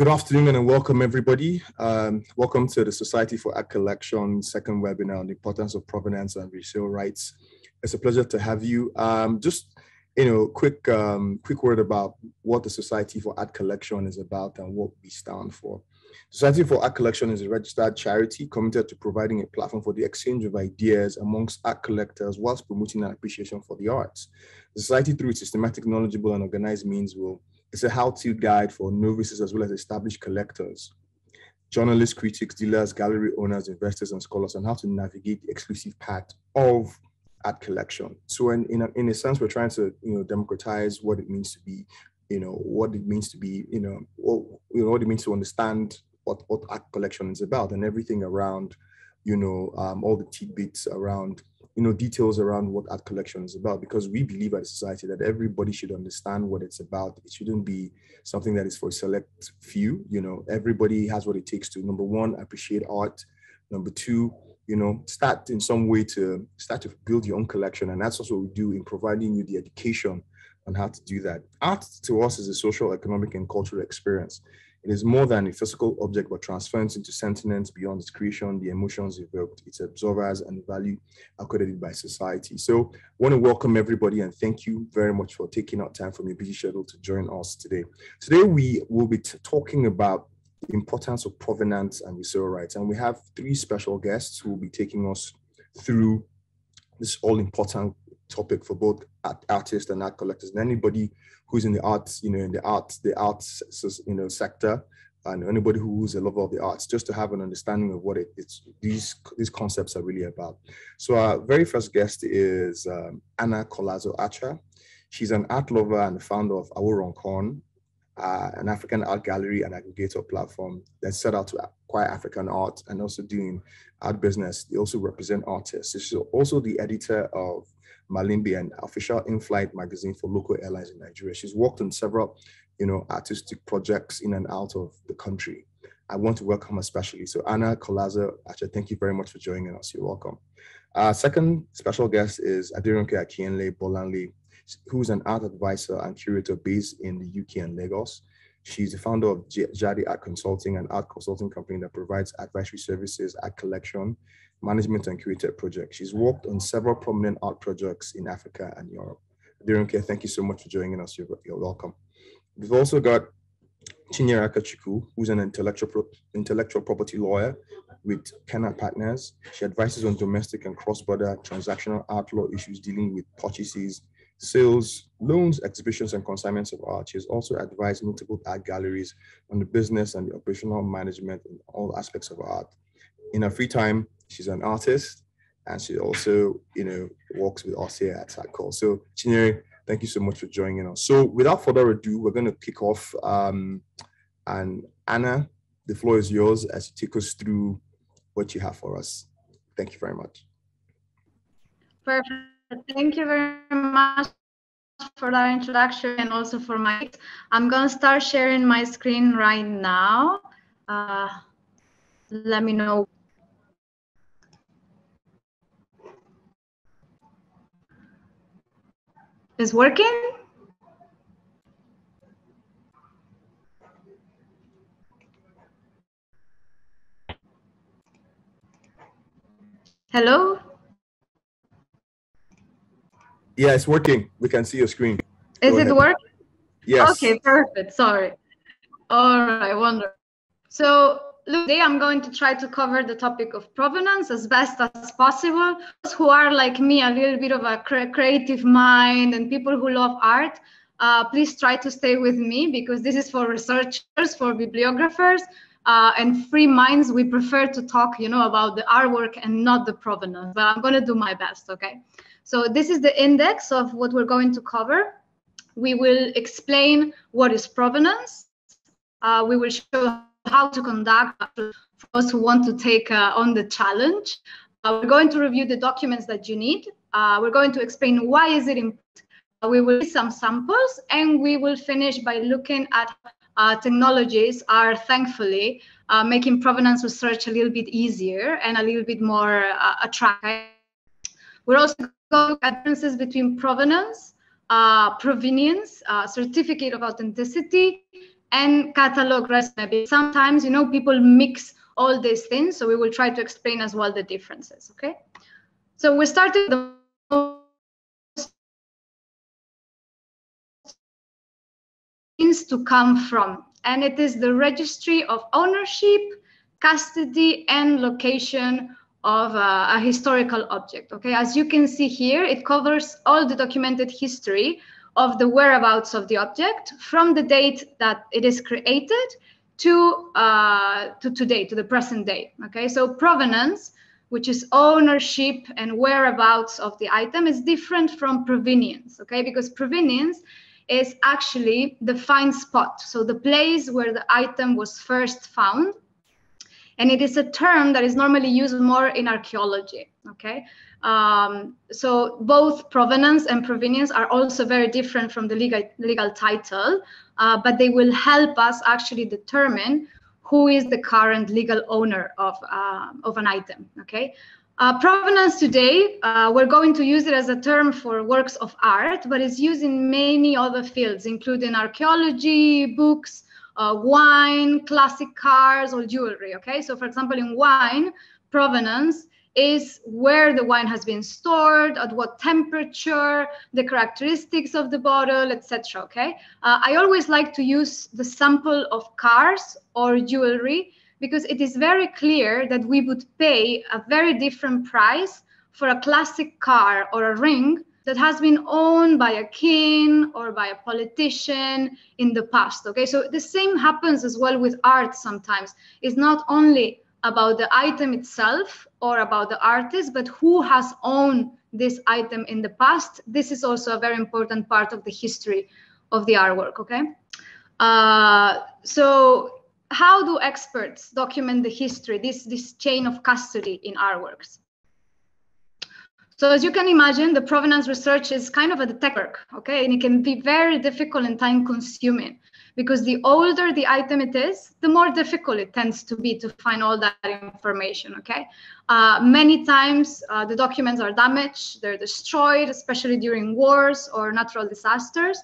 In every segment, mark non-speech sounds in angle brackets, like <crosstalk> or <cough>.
Good afternoon and welcome everybody. Um, welcome to the Society for Art Collection second webinar on the importance of provenance and resale rights. It's a pleasure to have you. Um, just, you know, quick, um, quick word about what the Society for Art Collection is about and what we stand for. Society for Art Collection is a registered charity committed to providing a platform for the exchange of ideas amongst art collectors whilst promoting an appreciation for the arts. The society, through its systematic, knowledgeable, and organized means, will it's a how-to guide for novices as well as established collectors, journalists, critics, dealers, gallery owners, investors, and scholars on how to navigate the exclusive part of art collection. So in, in, a, in a sense, we're trying to, you know, democratize what it means to be, you know, what it means to be, you know, what, you know, what it means to understand what, what art collection is about and everything around, you know, um, all the tidbits around you know details around what art collection is about because we believe as a society that everybody should understand what it's about. It shouldn't be something that is for a select few you know. Everybody has what it takes to number one appreciate art. Number two you know start in some way to start to build your own collection. And that's also what we do in providing you the education on how to do that. Art to us is a social economic and cultural experience it is more than a physical object, but transference into sentiments beyond its creation, the emotions evoked, its observers, and the value accredited by society. So I want to welcome everybody and thank you very much for taking out time from your busy schedule to join us today. Today, we will be talking about the importance of provenance and resale rights. And we have three special guests who will be taking us through this all important topic for both art, artists and art collectors and anybody who's in the arts, you know, in the arts, the arts, you know, sector, and anybody who's a lover of the arts, just to have an understanding of what it, it's these these concepts are really about. So our very first guest is um, Anna Collazo Acha. She's an art lover and the founder of Aworanka, uh, an African art gallery and aggregator platform that set out to acquire African art and also doing art business. They also represent artists. She's also the editor of Malimbe, an official in-flight magazine for local airlines in Nigeria. She's worked on several, you know, artistic projects in and out of the country. I want to welcome especially. So Anna Collazo Acha, thank you very much for joining us. You're welcome. Our second special guest is Aderonke Akinyele Bolanle, who's an art advisor and curator based in the UK and Lagos. She's the founder of Jade Art Consulting, an art consulting company that provides advisory services, art collection, management and curated projects. She's worked on several prominent art projects in Africa and Europe. Aderonke, thank you so much for joining us. You're, you're welcome. We've also got Chinyere Akachukwu, who's an intellectual, intellectual property lawyer with Kenna Partners. She advises on domestic and cross-border transactional art law issues dealing with purchases, sales, loans, exhibitions, and consignments of art. She has also advised multiple art galleries on the business and the operational management in all aspects of art. In her free time, she's an artist and she also, you know, works with us here at SARTCOL. So Chinyere, thank you so much for joining us. So without further ado, we're going to kick off. Um, and Anna, the floor is yours as you take us through what you have for us. Thank you very much. Perfect. Thank you very much for that introduction and also for my. I'm going to start sharing my screen right now. Uh, let me know is working? Hello? Yeah, it's working. We can see your screen. Is Go it working? Yes. Okay, perfect. Sorry. All right, wonderful. So Today I'm going to try to cover the topic of provenance as best as possible. Those who are like me, a little bit of a creative mind and people who love art, uh, please try to stay with me because this is for researchers, for bibliographers, uh, and free minds. We prefer to talk, you know, about the artwork and not the provenance, but I'm going to do my best, okay? So this is the index of what we're going to cover. We will explain what is provenance. Uh, we will show how to conduct for those who want to take uh, on the challenge. Uh, we're going to review the documents that you need. Uh, we're going to explain why is it important. Uh, we will see some samples and we will finish by looking at uh, technologies are thankfully uh, making provenance research a little bit easier and a little bit more attractive. We're also going to differences between provenance, provenience, certificate of authenticity, and catalog raisonné. Sometimes, you know, people mix all these things. So we will try to explain as well the differences, okay? So we started the things to come from, and it is the registry of ownership, custody, and location of a, a, historical object. Okay, as you can see here, it covers all the documented history of the whereabouts of the object from the date that it is created to uh, to today, to the present day. Okay, so provenance, which is ownership and whereabouts of the item, is different from provenience. Okay, because provenience is actually the find spot, so the place where the item was first found and it is a term that is normally used more in archaeology okay? Um, so both provenance and provenience are also very different from the legal legal title uh, but they will help us actually determine who is the current legal owner of uh, of an item okay? Uh, provenance today, uh, we're going to use it as a term for works of art, but it's used in many other fields, including archaeology, books, uh, wine, classic cars, or jewelry. Okay, so for example, in wine, provenance is where the wine has been stored, at what temperature, the characteristics of the bottle, etc. Okay, uh, I always like to use the sample of cars or jewelry because it is very clear that we would pay a very different price for a classic car or a ring that has been owned by a king or by a politician in the past okay? So the same happens as well with art sometimes. It's not only about the item itself or about the artist but who has owned this item in the past. This is also a very important part of the history of the artwork okay? Uh, so how do experts document the history this this chain of custody in artworks so as you can imagine, the provenance research is kind of a detective work, okay? And it can be very difficult and time consuming because the older the item it is, the more difficult it tends to be to find all that information, okay? Uh, many times uh, the documents are damaged, they're destroyed, especially during wars or natural disasters.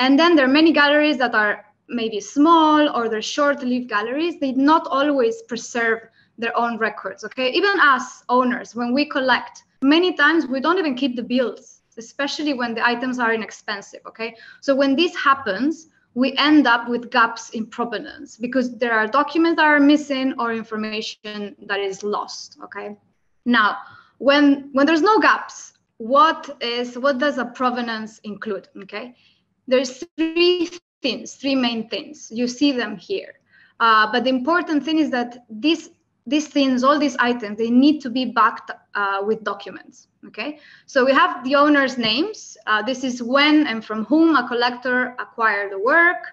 And then there are many galleries that are maybe small or they're short-lived galleries. They not always preserve their own records, okay? Even us owners, when we collect, many times we don't even keep the bills especially when the items are inexpensive okay? So when this happens we end up with gaps in provenance because there are documents that are missing or information that is lost okay? Now when when there's no gaps what is what does a provenance include okay? There's three things three main things. You see them here. Uh, but the important thing is that this these things, all these items, they need to be backed uh, with documents. Okay, so we have the owner's names. Uh, this is when and from whom a collector acquired the work.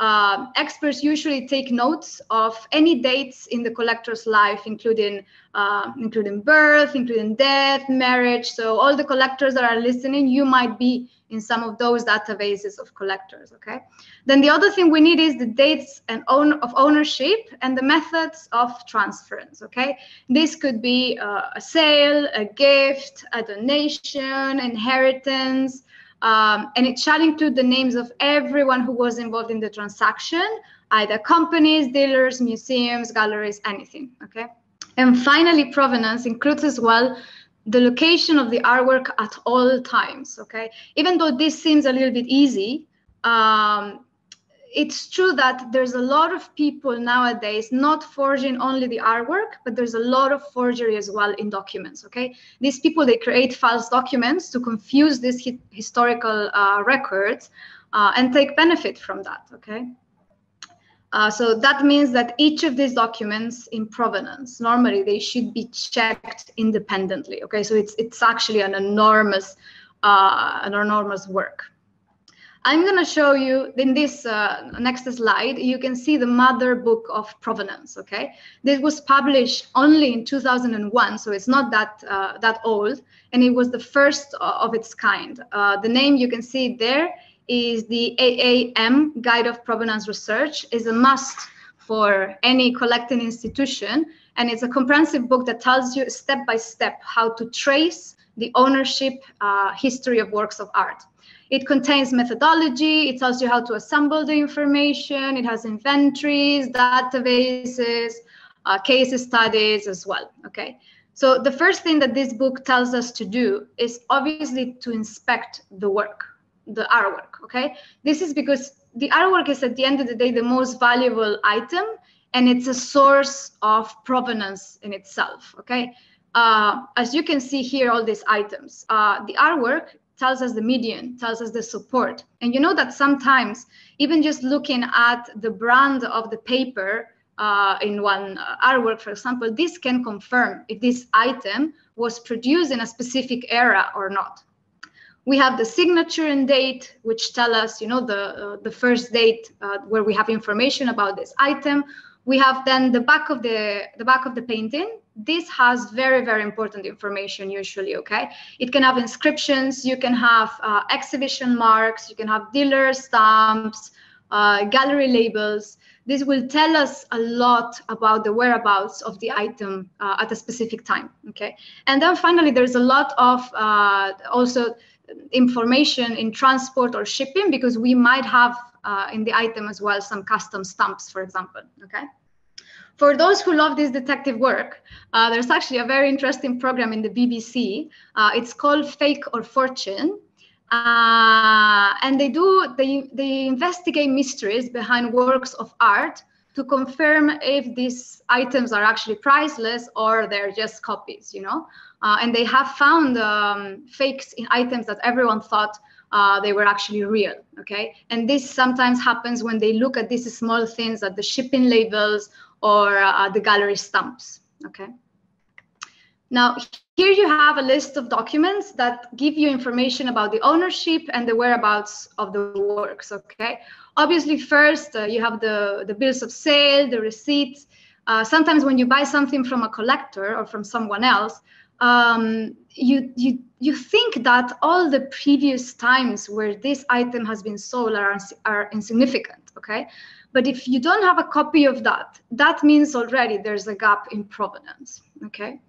Uh, experts usually take notes of any dates in the collector's life, including uh, including birth, including death, marriage. So all the collectors that are listening, you might be in some of those databases of collectors, okay? Then the other thing we need is the dates and own of ownership and the methods of transference, okay? This could be uh, a sale, a gift, a donation, inheritance, um, and it shall include the names of everyone who was involved in the transaction, either companies, dealers, museums, galleries, anything, okay? And finally, provenance includes as well the location of the artwork at all times okay? Even though this seems a little bit easy um, it's true that there's a lot of people nowadays not forging only the artwork but there's a lot of forgery as well in documents okay? These people they create false documents to confuse these hi historical uh, records uh, and take benefit from that okay uh, so that means that each of these documents in provenance, normally they should be checked independently. Okay, so it's it's actually an enormous, uh, an enormous work. I'm going to show you in this uh, next slide, you can see the mother book of provenance. Okay, this was published only in 2001, so it's not that uh, that old, and it was the first of its kind. Uh, the name you can see there is the AAM Guide of Provenance Research is a must for any collecting institution. And it's a comprehensive book that tells you step by step how to trace the ownership uh, history of works of art. It contains methodology. It tells you how to assemble the information. It has inventories, databases, uh, case studies as well. Okay. So the first thing that this book tells us to do is obviously to inspect the work, the artwork. Okay. This is because the artwork is at the end of the day the most valuable item and it's a source of provenance in itself. Okay. Uh, as you can see here, all these items, uh, the artwork tells us the median, tells us the support. And you know that sometimes, even just looking at the brand of the paper uh, in one uh, artwork, for example, this can confirm if this item was produced in a specific era or not. We have the signature and date, which tell us, you know, the, uh, the first date uh, where we have information about this item. We have then the back of the, the back of the painting, this has very, very important information usually, okay? It can have inscriptions, you can have uh, exhibition marks, you can have dealer stamps, uh, gallery labels. This will tell us a lot about the whereabouts of the item uh, at a specific time, okay? And then finally, there's a lot of uh, also information in transport or shipping because we might have uh, in the item as well some custom stamps, for example, okay? For those who love this detective work, uh, there's actually a very interesting program in the BBC. Uh, it's called Fake or Fortune. Uh, and they do they they investigate mysteries behind works of art to confirm if these items are actually priceless or they're just copies you know uh, and they have found um, fakes in items that everyone thought uh, they were actually real okay and this sometimes happens when they look at these small things at the shipping labels or uh, the gallery stamps, okay? Now, here you have a list of documents that give you information about the ownership and the whereabouts of the works, okay? Obviously, first, uh, you have the, the bills of sale, the receipts. Uh, sometimes when you buy something from a collector or from someone else, um, you, you, you think that all the previous times where this item has been sold are, are insignificant, okay? But if you don't have a copy of that, that means already there's a gap in provenance, okay?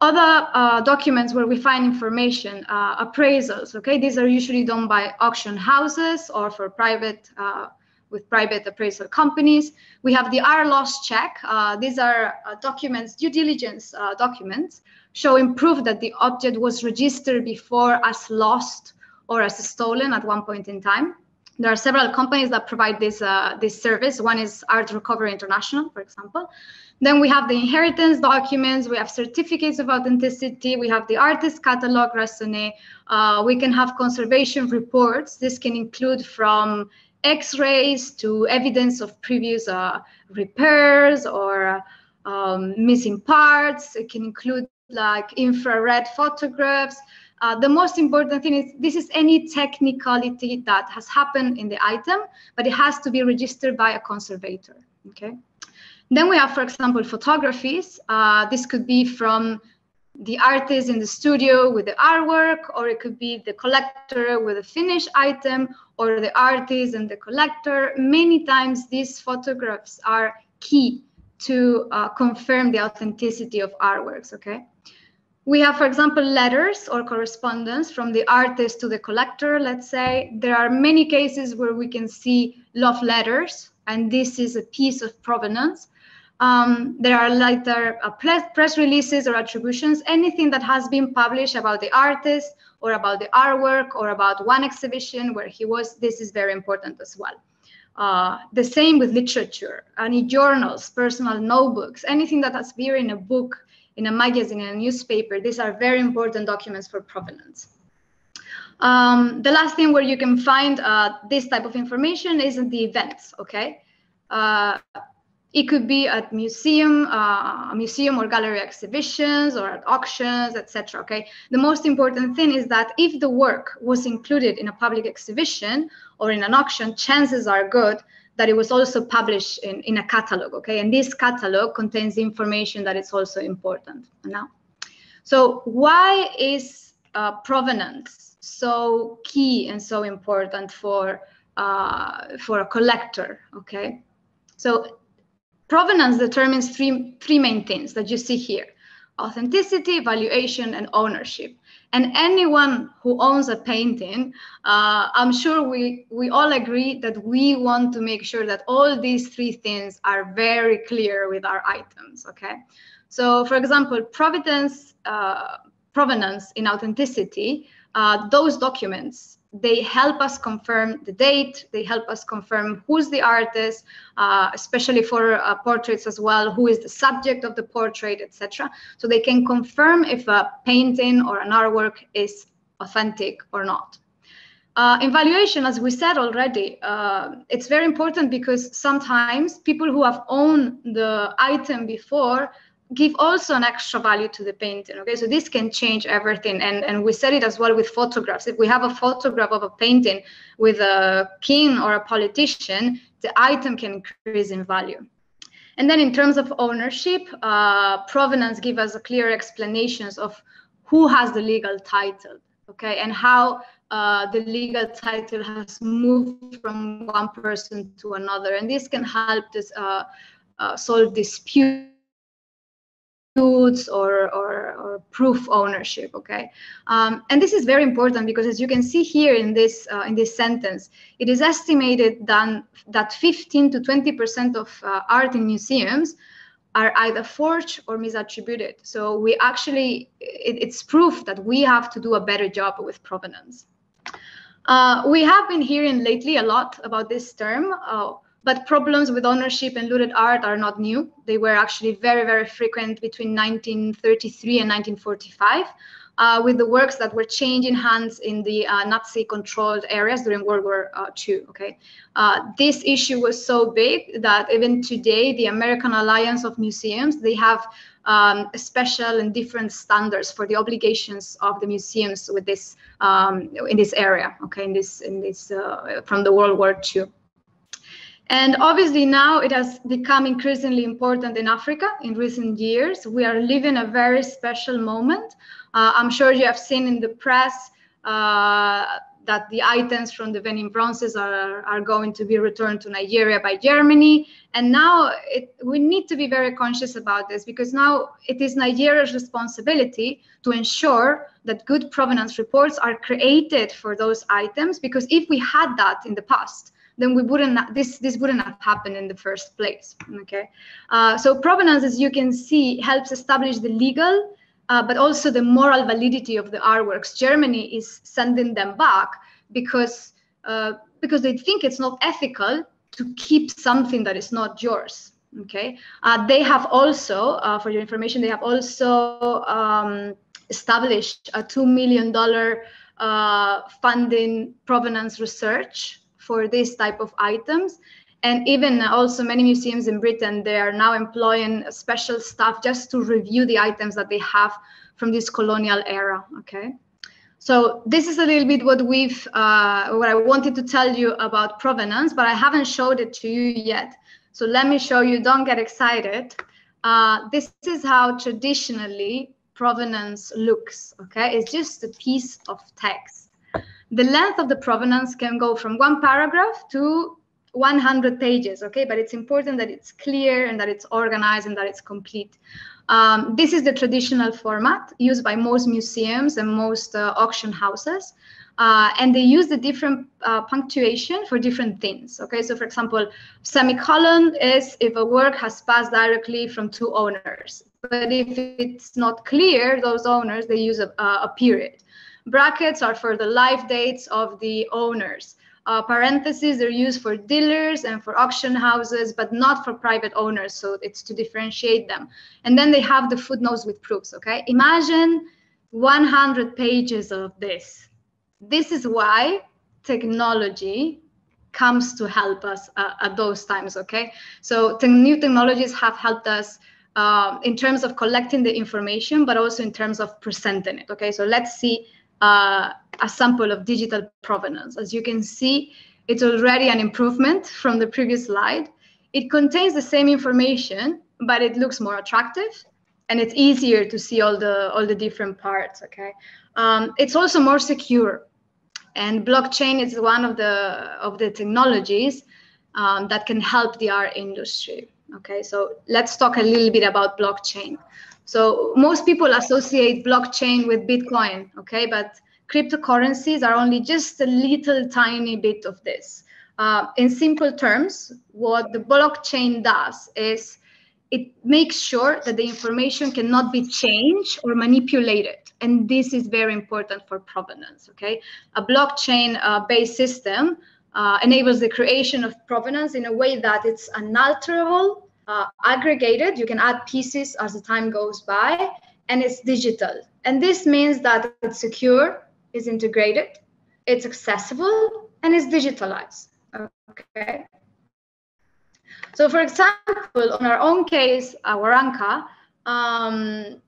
Other uh, documents where we find information, uh, appraisals, okay? These are usually done by auction houses or for private, uh, with private appraisal companies. We have the Art Loss check. Uh, these are uh, documents, due diligence uh, documents, showing proof that the object was registered before as lost or as stolen at one point in time there are several companies that provide this uh, this service. One is Art Recovery International, for example. Then we have the inheritance documents. We have certificates of authenticity. We have the artist catalog raisonné. Uh, we can have conservation reports. This can include from X-rays to evidence of previous uh, repairs or um, missing parts. It can include like infrared photographs. Uh, the most important thing is this is any technicality that has happened in the item, but it has to be registered by a conservator. Okay. Then we have, for example, photographies. Uh, this could be from the artist in the studio with the artwork, or it could be the collector with a finished item, or the artist and the collector. Many times these photographs are key to uh, confirm the authenticity of artworks, okay? We have, for example, letters or correspondence from the artist to the collector, let's say. There are many cases where we can see love letters, and this is a piece of provenance. Um, there are later uh, press releases or attributions, anything that has been published about the artist or about the artwork or about one exhibition where he was, this is very important as well. Uh, the same with literature, any journals, personal notebooks, anything that has appeared in a book in a magazine, in a newspaper. These are very important documents for provenance. Um, the last thing where you can find uh, this type of information is the events, okay? Uh, it could be at museum, uh, museum or gallery exhibitions or at auctions, etc. Okay. The most important thing is that if the work was included in a public exhibition or in an auction, chances are good that it was also published in, in a catalog, okay? And this catalog contains information that is also important now. So why is uh, provenance so key and so important for, uh, for a collector, okay? So provenance determines three, three main things that you see here, authenticity, valuation, and ownership. And anyone who owns a painting, uh, I'm sure we, we all agree that we want to make sure that all these three things are very clear with our items, okay? So for example, providence, uh, provenance in authenticity, uh, those documents they help us confirm the date they help us confirm who's the artist uh, especially for uh, portraits as well who is the subject of the portrait etc so they can confirm if a painting or an artwork is authentic or not. Uh, evaluation as we said already uh, it's very important because sometimes people who have owned the item before give also an extra value to the painting okay? So this can change everything. And and we said it as well with photographs. If we have a photograph of a painting with a king or a politician the item can increase in value. And then in terms of ownership uh, provenance give us a clear explanations of who has the legal title okay? And how uh, the legal title has moved from one person to another. And this can help us uh, uh solve disputes or, or, or proof ownership, okay? Um, and this is very important because as you can see here in this, uh, in this sentence, it is estimated that, that 15 to 20% of uh, art in museums are either forged or misattributed. So we actually, it, it's proof that we have to do a better job with provenance. Uh, we have been hearing lately a lot about this term. But problems with ownership and looted art are not new. They were actually very, very frequent between 1933 and 1945. Uh, with the works that were changing hands in the uh, Nazi-controlled areas during World War uh, II. Okay, uh, this issue was so big that even today, the American Alliance of Museums they have um, special and different standards for the obligations of the museums with this um, in this area. Okay, in this in this uh, from the World War II. And obviously now it has become increasingly important in Africa in recent years. We are living a very special moment. Uh, I'm sure you have seen in the press uh, that the items from the Benin bronzes are, are going to be returned to Nigeria by Germany. And now it, we need to be very conscious about this because now it is Nigeria's responsibility to ensure that good provenance reports are created for those items. Because if we had that in the past, then we wouldn't this this wouldn't have happened in the first place okay? Uh, so provenance as you can see helps establish the legal uh, but also the moral validity of the artworks. Germany is sending them back because uh, because they think it's not ethical to keep something that is not yours okay? Uh, they have also uh, for your information they have also um, established a $2 million uh, funding provenance research for this type of items. And even also many museums in Britain, they are now employing special staff just to review the items that they have from this colonial era, okay? So this is a little bit what we've, uh, what I wanted to tell you about provenance, but I haven't showed it to you yet. So let me show you, don't get excited. Uh, this is how traditionally provenance looks, okay? It's just a piece of text the length of the provenance can go from one paragraph to 100 pages, okay? But it's important that it's clear and that it's organized and that it's complete. Um, this is the traditional format used by most museums and most uh, auction houses. Uh, and they use the different uh, punctuation for different things. Okay, so for example, semicolon is if a work has passed directly from two owners. But if it's not clear, those owners, they use a, a period. Brackets are for the live dates of the owners. Uh, parentheses are used for dealers and for auction houses, but not for private owners. So it's to differentiate them. And then they have the footnotes with proofs. Okay. Imagine 100 pages of this. This is why technology comes to help us uh, at those times. Okay. So te new technologies have helped us uh, in terms of collecting the information, but also in terms of presenting it. Okay. So let's see uh, a sample of digital provenance. As you can see, it's already an improvement from the previous slide. It contains the same information, but it looks more attractive and it's easier to see all the all the different parts okay um, it's also more secure and blockchain is one of the of the technologies um, that can help the art industry okay so let's talk a little bit about blockchain So most people associate blockchain with Bitcoin, okay? But cryptocurrencies are only just a little tiny bit of this. Uh, in simple terms, what the blockchain does is it makes sure that the information cannot be changed or manipulated. And this is very important for provenance, okay? A blockchain uh, based system uh, enables the creation of provenance in a way that it's unalterable, uh, aggregated. You can add pieces as the time goes by, and it's digital. And this means that it's secure, it's integrated, it's accessible, and it's digitalized. Okay. So, for example, on our own case, Aworanka, um,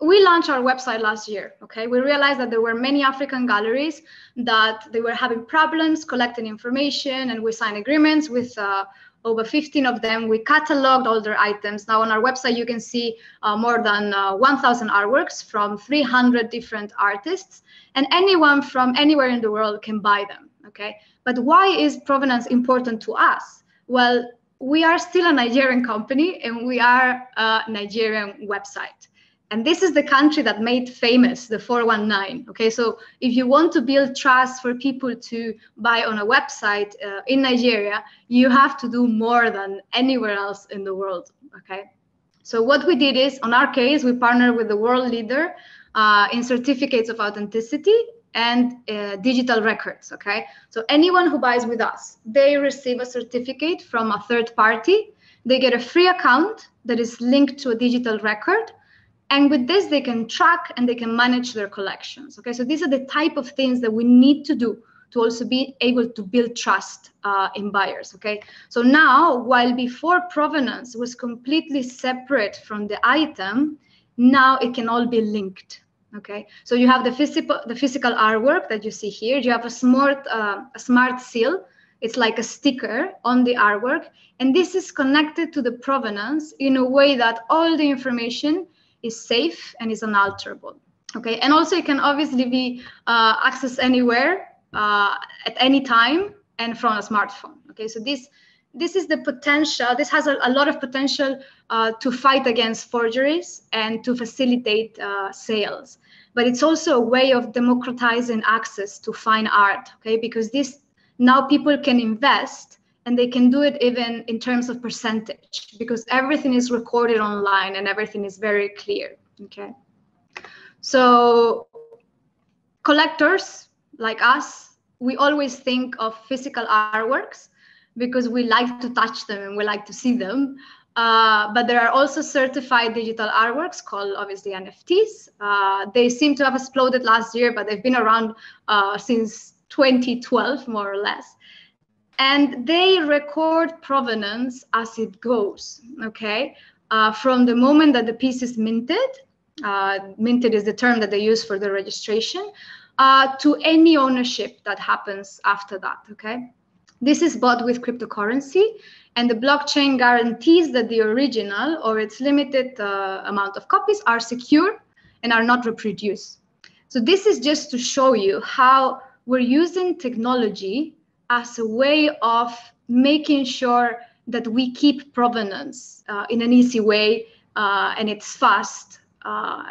we launched our website last year okay we realized that there were many african galleries that they were having problems collecting information and we signed agreements with uh, over 15 of them. We cataloged all their items. Now on our website you can see uh, more than uh, 1000 artworks from 300 different artists and anyone from anywhere in the world can buy them okay? But why is provenance important to us? Well we are still a nigerian company and we are a nigerian website and this is the country that made famous the 419 okay? So if you want to build trust for people to buy on a website uh, in nigeria you have to do more than anywhere else in the world okay? So what we did is on our case we partnered with the world leader uh, in certificates of authenticity and uh, digital records okay? So anyone who buys with us they receive a certificate from a third party. They get a free account that is linked to a digital record and with this, they can track and they can manage their collections. Okay, so these are the type of things that we need to do to also be able to build trust uh, in buyers. Okay, so now while before provenance was completely separate from the item, now it can all be linked. Okay, so you have the physical the physical artwork that you see here. You have a smart uh, a smart seal. It's like a sticker on the artwork, and this is connected to the provenance in a way that all the information is safe and is unalterable. Okay, and also it can obviously be uh, accessed anywhere uh, at any time and from a smartphone. Okay, so this this is the potential. This has a, a lot of potential uh, to fight against forgeries and to facilitate uh, sales. But it's also a way of democratizing access to fine art. Okay, because this now people can invest and they can do it even in terms of percentage because everything is recorded online and everything is very clear okay so collectors like us we always think of physical artworks because we like to touch them and we like to see them uh, but there are also certified digital artworks called obviously NFTs. Uh, they seem to have exploded last year, but they've been around uh, since 2012, more or less and they record provenance as it goes okay? Uh, from the moment that the piece is minted uh, minted is the term that they use for the registration uh, to any ownership that happens after that okay? This is bought with cryptocurrency and the blockchain guarantees that the original or its limited uh, amount of copies are secure and are not reproduced. So this is just to show you how we're using technology as a way of making sure that we keep provenance uh, in an easy way uh, and it's fast uh,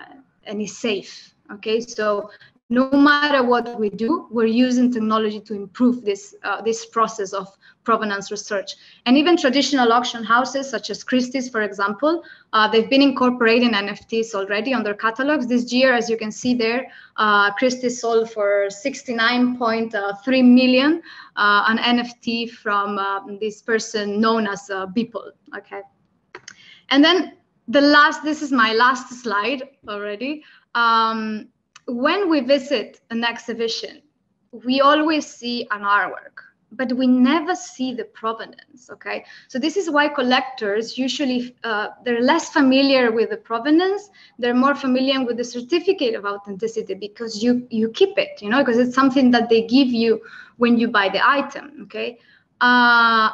and it's safe. Okay, so no matter what we do, we're using technology to improve this uh, this process of provenance research. And even traditional auction houses such as Christie's, for example, uh, they've been incorporating NFTs already on their catalogs. This year, as you can see there, uh, Christie's sold for 69.3 million uh, an NFT from um, this person known as uh, Beeple. Okay, and then the last. This is my last slide already. Um, when we visit an exhibition, we always see an artwork but we never see the provenance okay? So this is why collectors usually uh, they're less familiar with the provenance they're more familiar with the certificate of authenticity because you you keep it you know because it's something that they give you when you buy the item okay? Uh,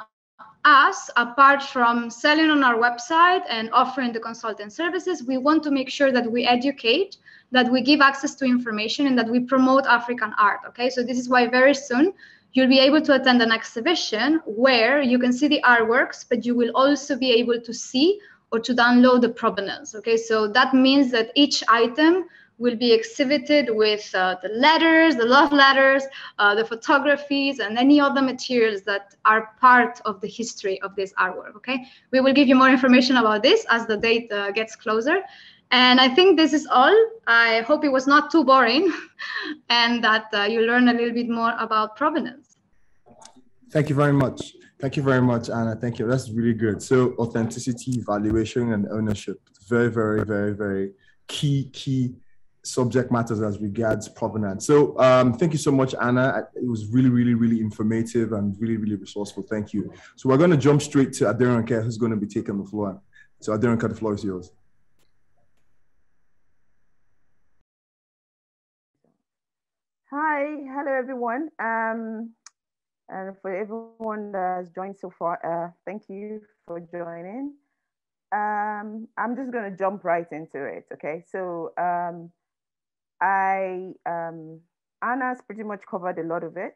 us apart from selling on our website and offering the consultant services we want to make sure that we educate that we give access to information and that we promote african art okay so this is why very soon you'll be able to attend an exhibition where you can see the artworks, but you will also be able to see or to download the provenance. Okay, so that means that each item will be exhibited with uh, the letters, the love letters, uh, the photographies, and any other materials that are part of the history of this artwork. Okay, we will give you more information about this as the date uh, gets closer. And I think this is all. I hope it was not too boring <laughs> and that uh, you learn a little bit more about provenance. Thank you very much. Thank you very much, Anna. Thank you. That's really good. So authenticity, valuation, and ownership. Very, very, very, very key, key subject matters as regards provenance. So um, thank you so much, Anna. It was really, really, really informative and really, really resourceful. Thank you. So we're going to jump straight to Aderonke, who's going to be taking the floor. So Aderonke, the floor is yours. Hi, hello everyone. Um, and for everyone that has joined so far, uh, thank you for joining. Um, I'm just going to jump right into it. Okay, so um, I um, Anna's pretty much covered a lot of it,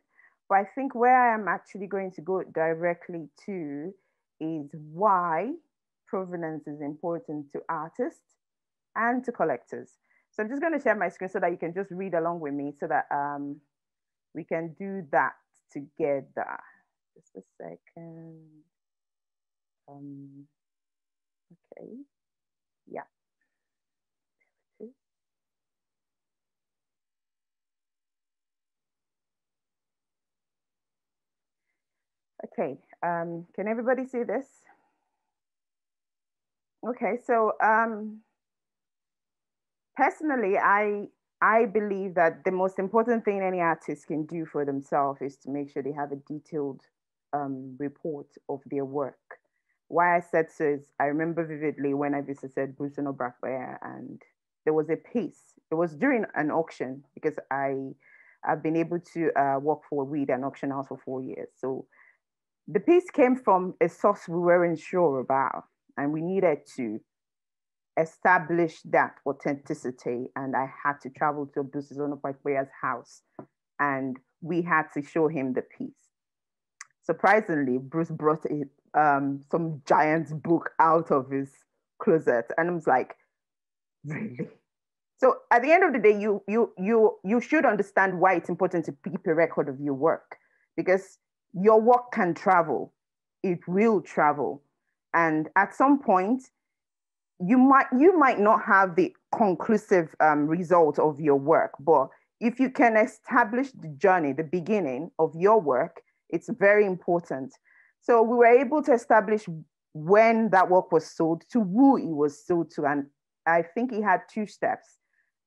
but I think where I am actually going to go directly to is why provenance is important to artists and to collectors. So I'm just going to share my screen so that you can just read along with me so that um, we can do that together. Just a second. Um, okay. Yeah. Okay, um, can everybody see this? Okay, so um, personally, I I believe that the most important thing any artist can do for themselves is to make sure they have a detailed um, report of their work. Why I said so is I remember vividly when I visited Bruce Onobrakpeya and there was a piece. It was during an auction because I I've been able to uh, work for a Weed an auction house for four years. So the piece came from a source we weren't sure about, and we needed to establish that authenticity. And I had to travel to Bruce Onobrakpeya's house, and we had to show him the piece. Surprisingly, Bruce brought a, um, some giant book out of his closet, and I was like, really? So at the end of the day, you you you you should understand why it's important to keep a record of your work because your work can travel, it will travel. And at some point, you might you might not have the conclusive um, result of your work, but if you can establish the journey, the beginning of your work, it's very important. So we were able to establish when that work was sold, to who it was sold to, and I think he had two steps.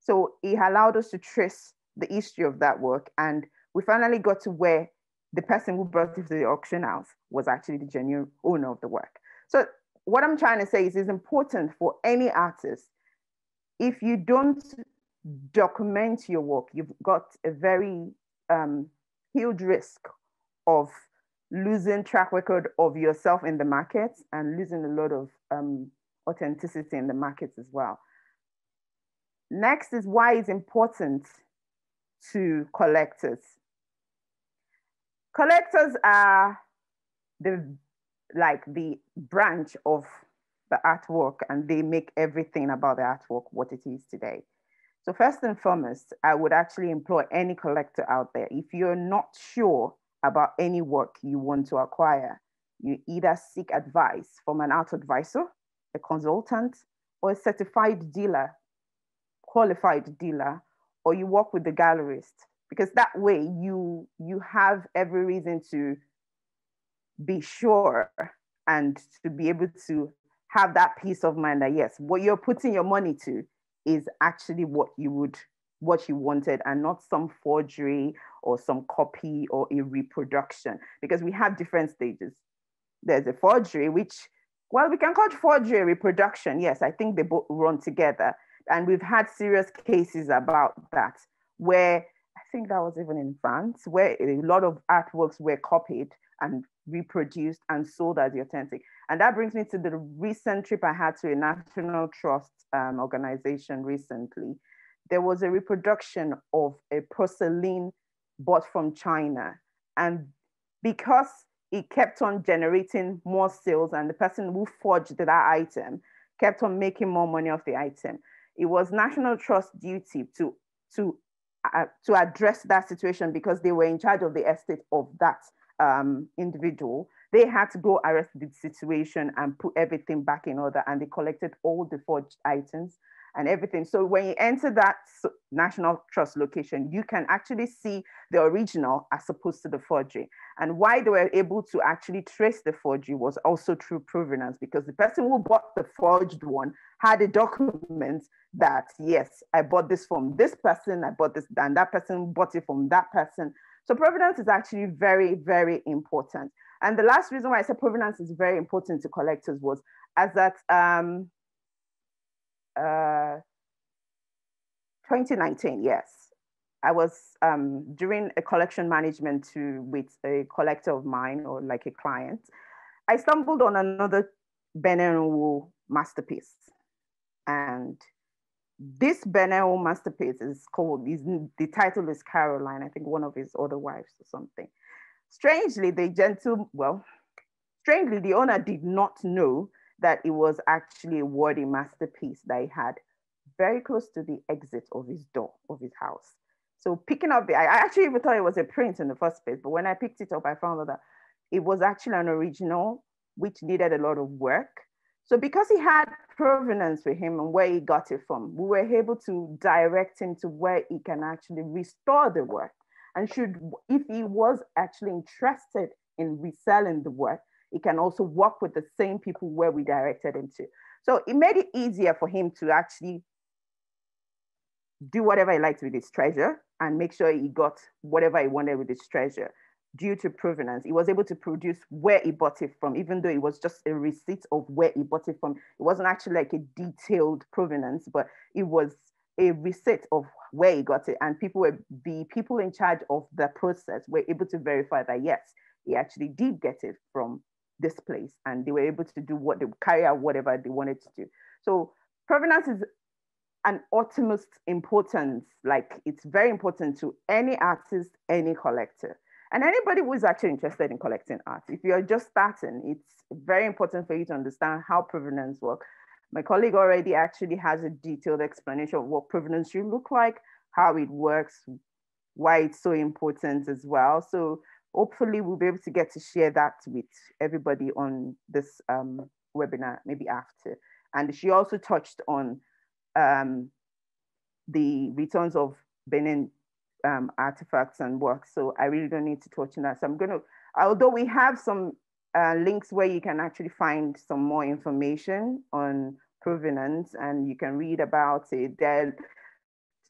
So he allowed us to trace the history of that work, and we finally got to where the person who brought it to the auction house was actually the genuine owner of the work. So what I'm trying to say is it's important for any artist. If you don't document your work, you've got a very um, huge risk of losing track record of yourself in the market and losing a lot of um, authenticity in the markets as well. Next is why it's important to collectors collectors are the like the branch of the artwork and they make everything about the artwork what it is today. So first and foremost, I would actually employ any collector out there. If you're not sure about any work you want to acquire, you either seek advice from an art advisor, a consultant, or a certified dealer, qualified dealer, or you work with the gallerist because that way you you have every reason to be sure and to be able to have that peace of mind that yes what you're putting your money to is actually what you would what you wanted and not some forgery or some copy or a reproduction. Because we have different stages. There's a forgery which well we can call it forgery reproduction. Yes i think they both run together. And we've had serious cases about that where I think that was even in France, where a lot of artworks were copied and reproduced and sold as the authentic. And that brings me to the recent trip I had to a National Trust um, organization recently. There was a reproduction of a porcelain bought from China. And because it kept on generating more sales and the person who forged that item kept on making more money off the item. It was National Trust duty to, to, uh, to address that situation because they were in charge of the estate of that um, individual. They had to go arrest the situation and put everything back in order and they collected all the forged items and everything. So when you enter that National Trust location, you can actually see the original as opposed to the forgery. And why they were able to actually trace the forgery was also through provenance because the person who bought the forged one had a document that, yes, I bought this from this person, I bought this, and that person bought it from that person. So provenance is actually very, very important. And the last reason why I said provenance is very important to collectors was as that um, uh, 2019, yes. I was um, doing a collection management to, with a collector of mine or like a client. I stumbled on another Benin masterpiece. And this Benin masterpiece is called, is, the title is Caroline, I think one of his other wives or something. Strangely, the gentle, well, strangely, the owner did not know that it was actually a worthy masterpiece that he had very close to the exit of his door of his house. So picking up the, I actually even thought it was a print in the first place, but when I picked it up, I found out that it was actually an original, which needed a lot of work. So because he had provenance with him and where he got it from, we were able to direct him to where he can actually restore the work. And should, if he was actually interested in reselling the work, he can also work with the same people where we directed him to. So it made it easier for him to actually do whatever he liked with his treasure and make sure he got whatever he wanted with his treasure due to provenance. He was able to produce where he bought it from, even though it was just a receipt of where he bought it from. It wasn't actually like a detailed provenance, but it was a receipt of where he got it. And people were the people in charge of the process were able to verify that yes, he actually did get it from this place and they were able to do what they carry out whatever they wanted to do. So provenance is an utmost importance, like it's very important to any artist, any collector. And anybody who is actually interested in collecting art, if you're just starting, it's very important for you to understand how provenance works. My colleague already actually has a detailed explanation of what provenance should look like, how it works, why it's so important as well. So hopefully we'll be able to get to share that with everybody on this um, webinar, maybe after. And she also touched on um, the returns of Benin um, artifacts and works. So I really don't need to touch on that. So I'm gonna, although we have some uh, links where you can actually find some more information on provenance and you can read about it. There,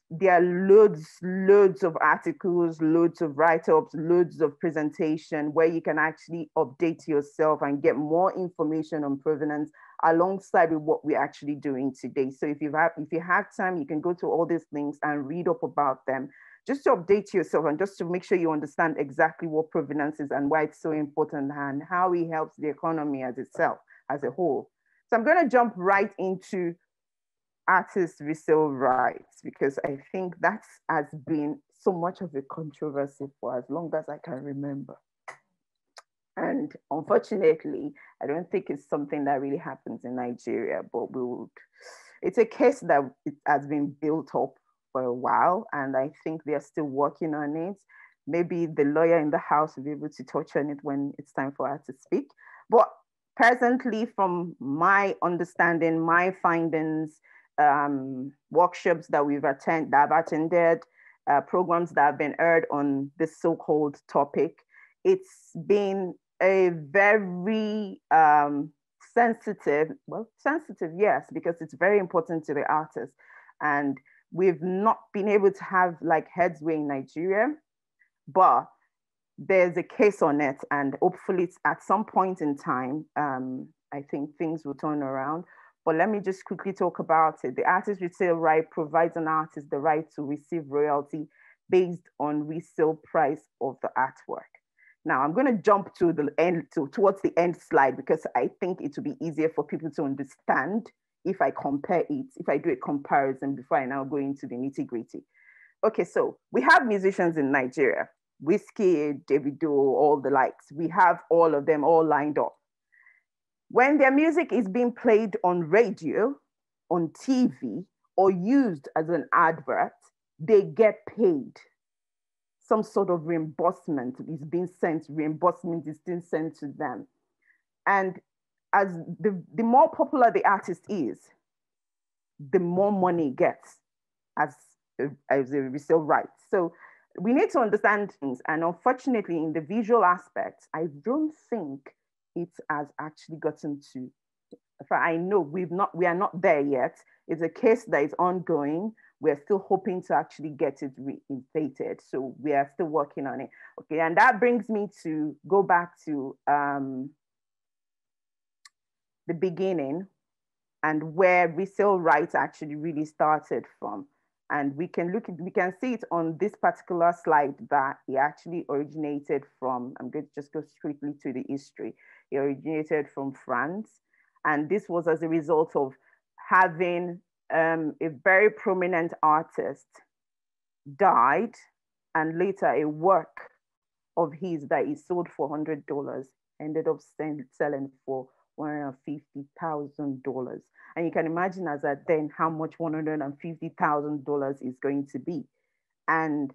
there are loads, loads of articles, loads of write-ups, loads of presentation where you can actually update yourself and get more information on provenance alongside with what we're actually doing today. So if you have if you have time, you can go to all these links and read up about them just to update yourself and just to make sure you understand exactly what provenance is and why it's so important and how it helps the economy as itself as a whole. So I'm going to jump right into artist resale rights because I think that has been so much of a controversy for as long as I can remember. And unfortunately, I don't think it's something that really happens in Nigeria, but we would, it's a case that it has been built up for a while, and I think they're still working on it. Maybe the lawyer in the house will be able to touch on it when it's time for her to speak. But presently, from my understanding, my findings, um, workshops that we've attended, that I've attended, uh, programs that have been heard on this so-called topic. It's been a very um, sensitive, well, sensitive, yes, because it's very important to the artist. And we've not been able to have like headsway in Nigeria, but there's a case on it and hopefully it's at some point in time, um, I think things will turn around. But let me just quickly talk about it. The artist resale right provides an artist the right to receive royalty based on resale price of the artwork. Now I'm going to jump to the end, to, towards the end slide, because I think it will be easier for people to understand if I compare it, if I do a comparison before I now go into the nitty gritty. Okay, so we have musicians in Nigeria, Wizkid, Davido, all the likes. We have all of them all lined up. when their music is being played on radio, on TV, or used as an advert, they get paid. Some sort of reimbursement is being sent, reimbursement is being sent to them. And as the, the more popular the artist is, the more money gets as a, as a resale right. So we need to understand things. And unfortunately, in the visual aspect, I don't think it has actually gotten to. I know we've not, we are not there yet. It's a case that is ongoing. We're still hoping to actually get it reinstated. So we are still working on it. Okay, and that brings me to go back to um, the beginning and where resale rights actually really started from. And we can look we can see it on this particular slide that it actually originated from, I'm going to just go strictly to the history. It originated from France. And this was as a result of having um, a very prominent artist died and later a work of his that he sold for $100 ended up selling for $150,000. And you can imagine as at then how much $150,000 is going to be. And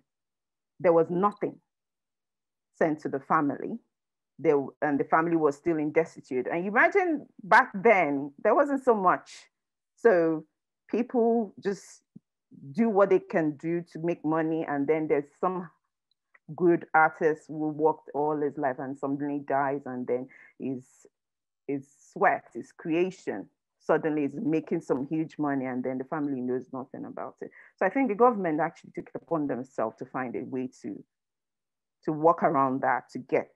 there was nothing sent to the family. There, and the family was still in destitute. And imagine back then, there wasn't so much. So people just do what they can do to make money. And then there's some good artist who worked all his life and suddenly dies and then is is sweat, is creation, suddenly is making some huge money and then the family knows nothing about it. So I think the government actually took it upon themselves to find a way to, to work around that, to get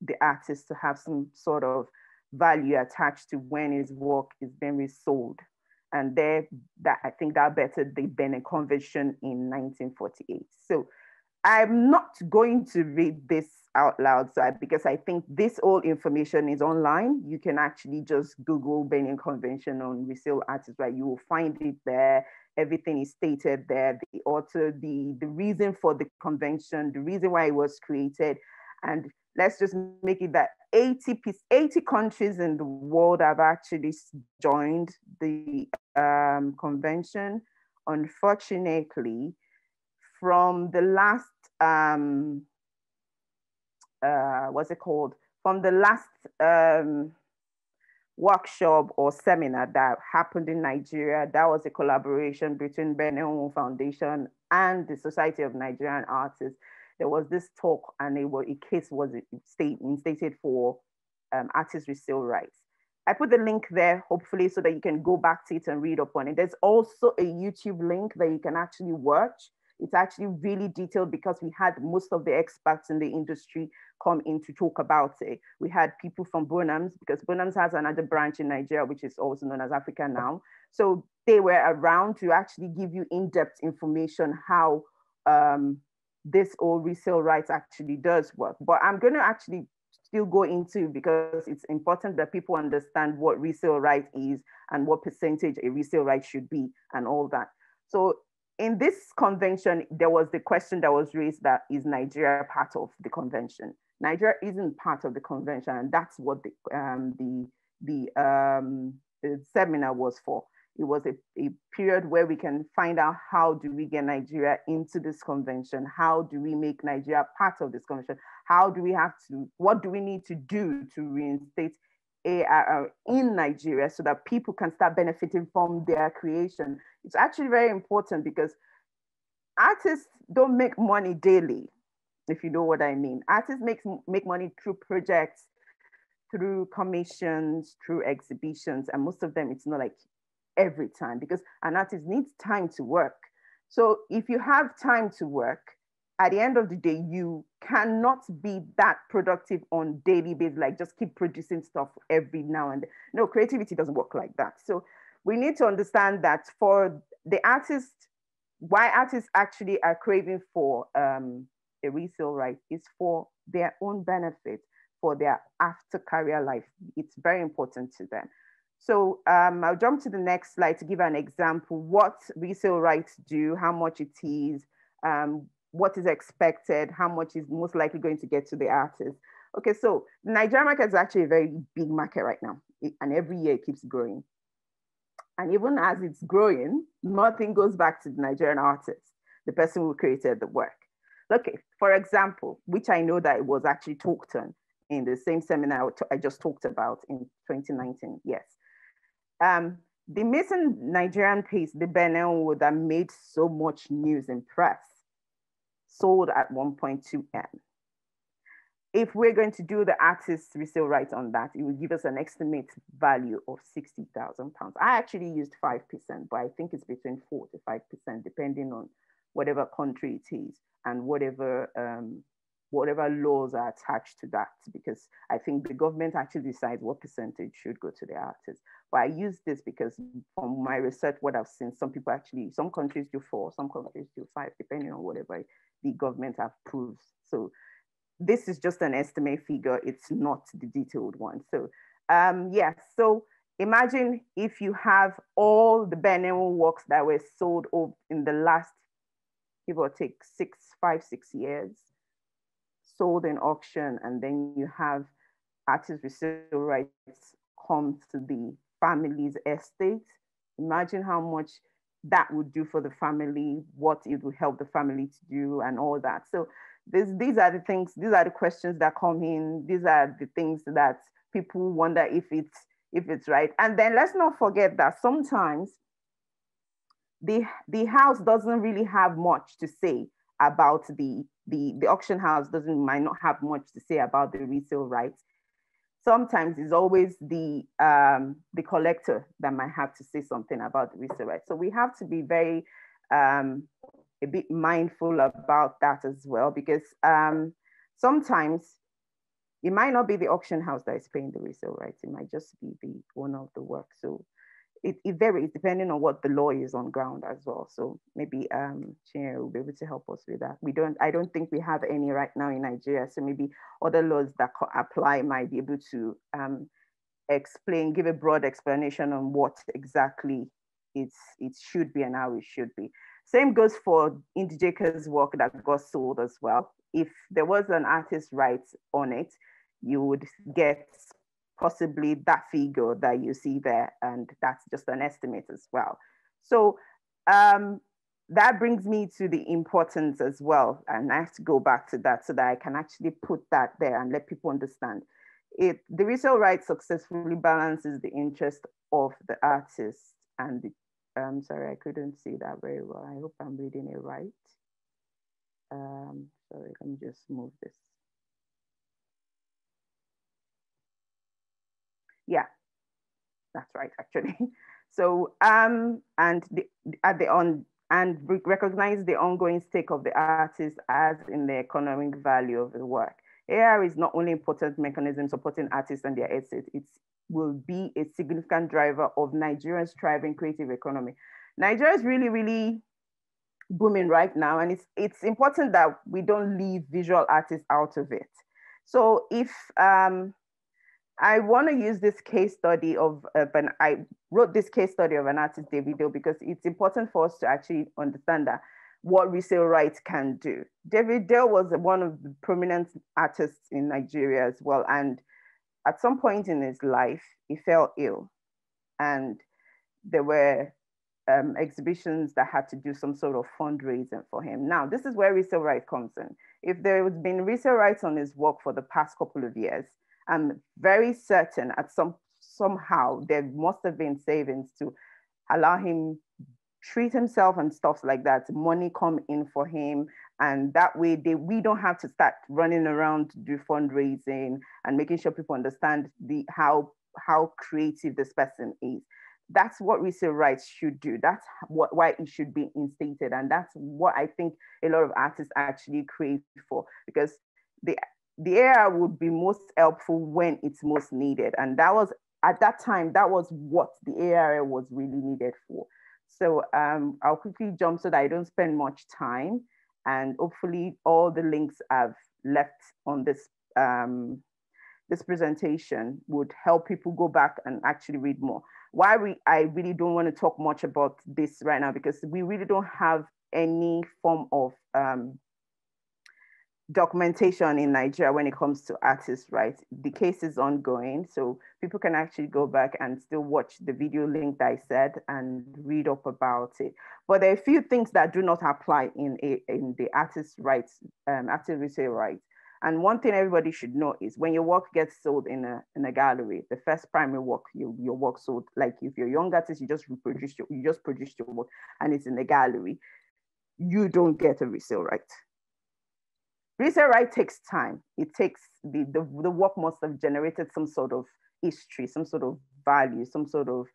the artist to have some sort of value attached to when his work is being resold. And there, that I think that better the Berne Convention in 1948. So I'm not going to read this out loud so because I think this all information is online. You can actually just Google Berne Convention on resale artists, right? You will find it there. Everything is stated there. The author, the, the reason for the convention, the reason why it was created. And let's just make it that 80, 80 countries in the world have actually joined the um, convention. Unfortunately, from the last um, uh, what's it called? From the last um, workshop or seminar that happened in Nigeria, that was a collaboration between Benin Foundation and the Society of Nigerian Artists. There was this talk and it was, a case was state, instated for um, artist resale rights. I put the link there, hopefully, so that you can go back to it and read up on it. There's also a YouTube link that you can actually watch it's actually really detailed because we had most of the experts in the industry come in to talk about it. We had people from Bonhams because Bonhams has another branch in Nigeria, which is also known as Africa Now. So they were around to actually give you in-depth information how um, this all resale rights actually does work. But I'm going to actually still go into because it's important that people understand what resale right is and what percentage a resale right should be and all that. So in this convention, there was the question that was raised that is Nigeria part of the convention? Nigeria isn't part of the convention, and that's what the um, the the, um, the seminar was for. It was a, a period where we can find out how do we get Nigeria into this convention? How do we make Nigeria part of this convention? How do we have to, what do we need to do to reinstate Uh, uh, in Nigeria so that people can start benefiting from their creation. It's actually very important because artists don't make money daily, if you know what I mean. Artists make, make money through projects, through commissions, through exhibitions, and most of them it's not like every time because an artist needs time to work. So if you have time to work, at the end of the day, you cannot be that productive on daily basis, like just keep producing stuff every now and then. No, creativity doesn't work like that. So we need to understand that for the artist, why artists actually are craving for um, a resale right is for their own benefit, for their after career life. It's very important to them. So um, I'll jump to the next slide to give an example what resale rights do, how much it is, um, what is expected, how much is most likely going to get to the artist. Okay, so the Nigerian market is actually a very big market right now, and every year it keeps growing. And even as it's growing, nothing goes back to the Nigerian artist, the person who created the work. Okay, for example, which I know that it was actually talked on in the same seminar I just talked about in 2019, yes. Um, the missing Nigerian piece, the Benin that made so much news in press, sold at 1.2 M. If we're going to do the artist resale rights on that, it will give us an estimate value of 60,000 pounds. I actually used 5%, but I think it's between 4 to 5%, depending on whatever country it is and whatever um, whatever laws are attached to that because I think the government actually decides what percentage should go to the artists. But I use this because from my research, what I've seen, some people actually, some countries do four, some countries do five, depending on whatever the government approves. So this is just an estimate figure. It's not the detailed one. So um, yeah, so imagine if you have all the Benin works that were sold in the last, give or take six, five, six years, sold in auction, and then you have artist resale rights come to the family's estate. Imagine how much that would do for the family, what it would help the family to do, and all that. So this, these are the things, these are the questions that come in. These are the things that people wonder if it's if it's right. And then let's not forget that sometimes the the house doesn't really have much to say about the the the auction house doesn't might not have much to say about the resale rights sometimes it's always the um, the collector that might have to say something about the resale rights. So we have to be very um, a bit mindful about that as well, because um, sometimes it might not be the auction house that is paying the resale rights. It might just be the owner of the work. So it, it varies depending on what the law is on ground as well. So maybe um, Chinyere will be able to help us with that. We don't, I don't think we have any right now in Nigeria. So maybe other laws that apply might be able to um, explain, give a broad explanation on what exactly it's, it should be and how it should be. Same goes for Njideka's work that got sold as well. If there was an artist rights on it, you would get possibly that figure that you see there, and that's just an estimate as well. So um, that brings me to the importance as well, and I have to go back to that so that I can actually put that there and let people understand. It, the resale right successfully balances the interest of the artist and the, I'm sorry, I couldn't see that very well. I hope I'm reading it right. Um, sorry, let me just move this. Yeah, that's right, actually. <laughs> So, um, and the, at the on and recognize the ongoing stake of the artist as in the economic value of the work. AR is not only important mechanism supporting artists and their assets, it will be a significant driver of Nigeria's thriving creative economy. Nigeria is really, really booming right now, and it's it's important that we don't leave visual artists out of it. So if um, I want to use this case study of, an, I wrote this case study of an artist, Davido, because it's important for us to actually understand that what resale rights can do. Davido was one of the prominent artists in Nigeria as well. And at some point in his life, he fell ill. And there were um, exhibitions that had to do some sort of fundraising for him. Now, this is where resale rights comes in. If there has been resale rights on his work for the past couple of years, I'm very certain at some somehow there must have been savings to allow him treat himself and stuff like that money come in for him. And that way they we don't have to start running around to do fundraising and making sure people understand the how how creative this person is. That's what resale rights should do. That's what why it should be instated. And that's what i think a lot of artists actually crave for because the the AR would be most helpful when it's most needed. And that was, at that time, that was what the ARA was really needed for. So um, I'll quickly jump so that I don't spend much time. And hopefully all the links I've left on this, um, this presentation would help people go back and actually read more. Why we, I really don't want to talk much about this right now because we really don't have any form of um, documentation in Nigeria when it comes to artists' rights. The case is ongoing, so people can actually go back and still watch the video link that I said and read up about it. But there are a few things that do not apply in a, in the artist rights, um, artist resale rights. And one thing everybody should know is when your work gets sold in a in a gallery, the first primary work you, your work sold, like if you're a young artist, you just reproduce your, you just produce your work and it's in the gallery, you don't get a resale right Resale right takes time. It takes the, the, the work must have generated some sort of history, some sort of value, some sort of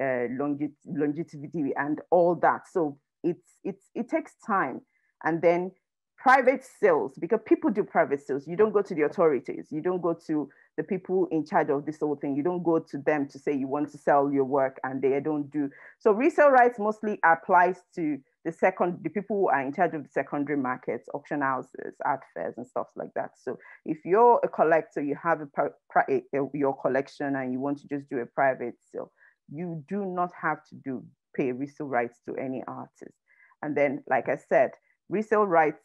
uh, longevity and all that. So it's, it's, it takes time. And then private sales, because people do private sales. You don't go to the authorities. You don't go to the people in charge of this whole thing. You don't go to them to say you want to sell your work and they don't do. So resale rights mostly applies to the second, the people who are in charge of the secondary markets, auction houses, art fairs, and stuff like that. So if you're a collector, you have a, a, your collection and you want to just do a private sale, you do not have to do pay resale rights to any artist. And then, like I said, resale rights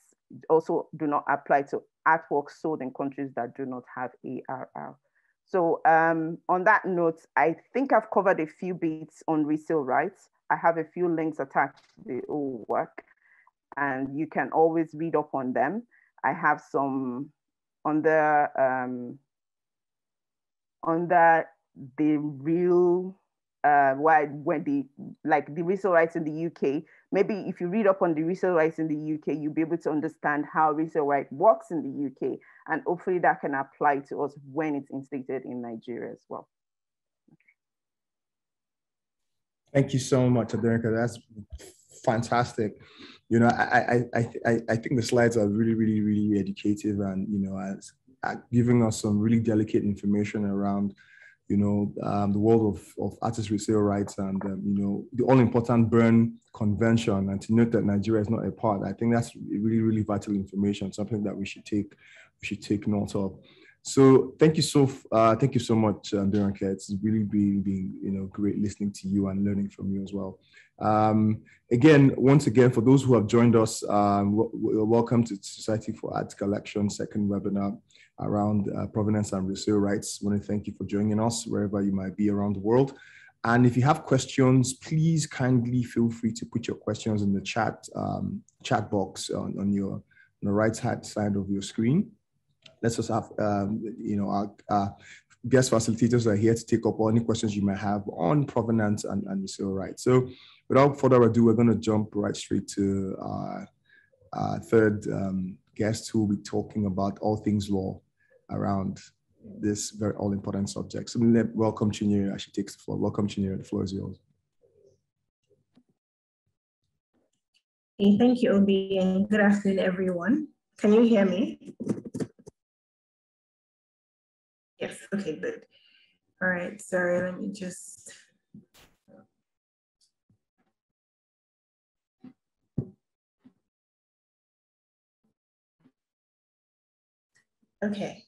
also do not apply to artworks sold in countries that do not have ARR. So um, on that note, I think I've covered a few bits on resale rights. I have a few links attached to the old work and you can always read up on them. I have some on the um, on the the real uh, why when the like the resale rights in the UK. Maybe if you read up on the resale rights in the UK, you'll be able to understand how resale right works in the UK, and hopefully that can apply to us when it's instated in Nigeria as well. Thank you so much, Aderonke. That's fantastic. You know, I, I, I, I think the slides are really, really, really educative and, you know, as, uh, giving us some really delicate information around, you know, um, the world of, of artist resale rights and, um, you know, the all important Berne Convention and to note that Nigeria is not a part. I think that's really, really vital information, something that we should take, we should take note of. So thank you so uh, thank you so much, um, Deranke. It's really been, been you know great listening to you and learning from you as well. Um, again, once again, for those who have joined us, um, welcome to Society for Art Collection second webinar around uh, provenance and resale rights. I want to thank you for joining us wherever you might be around the world. And if you have questions, please kindly feel free to put your questions in the chat um, chat box on, on your on the right hand side of your screen let's just have, um, you know, our, our, guest facilitators are here to take up any questions you might have on provenance and, and resale rights. So without further ado, we're going to jump right straight to our, our third um, guest who will be talking about all things law around this very all important subject. So welcome Chinyere as she takes the floor. Welcome Chinyere, the floor is yours. Hey, thank you, Obi, and good afternoon, everyone. Can you hear me? Yes, okay, good. All right, sorry, let me just. Okay.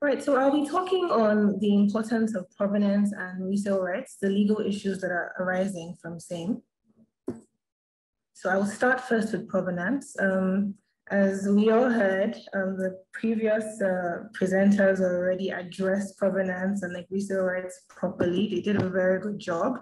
All right, so I'll be talking on the importance of provenance and resale rights, the legal issues that are arising from same. So I will start first with provenance. Um, as we all heard, um, the previous uh, presenters already addressed provenance and like resale rights properly. They did a very good job.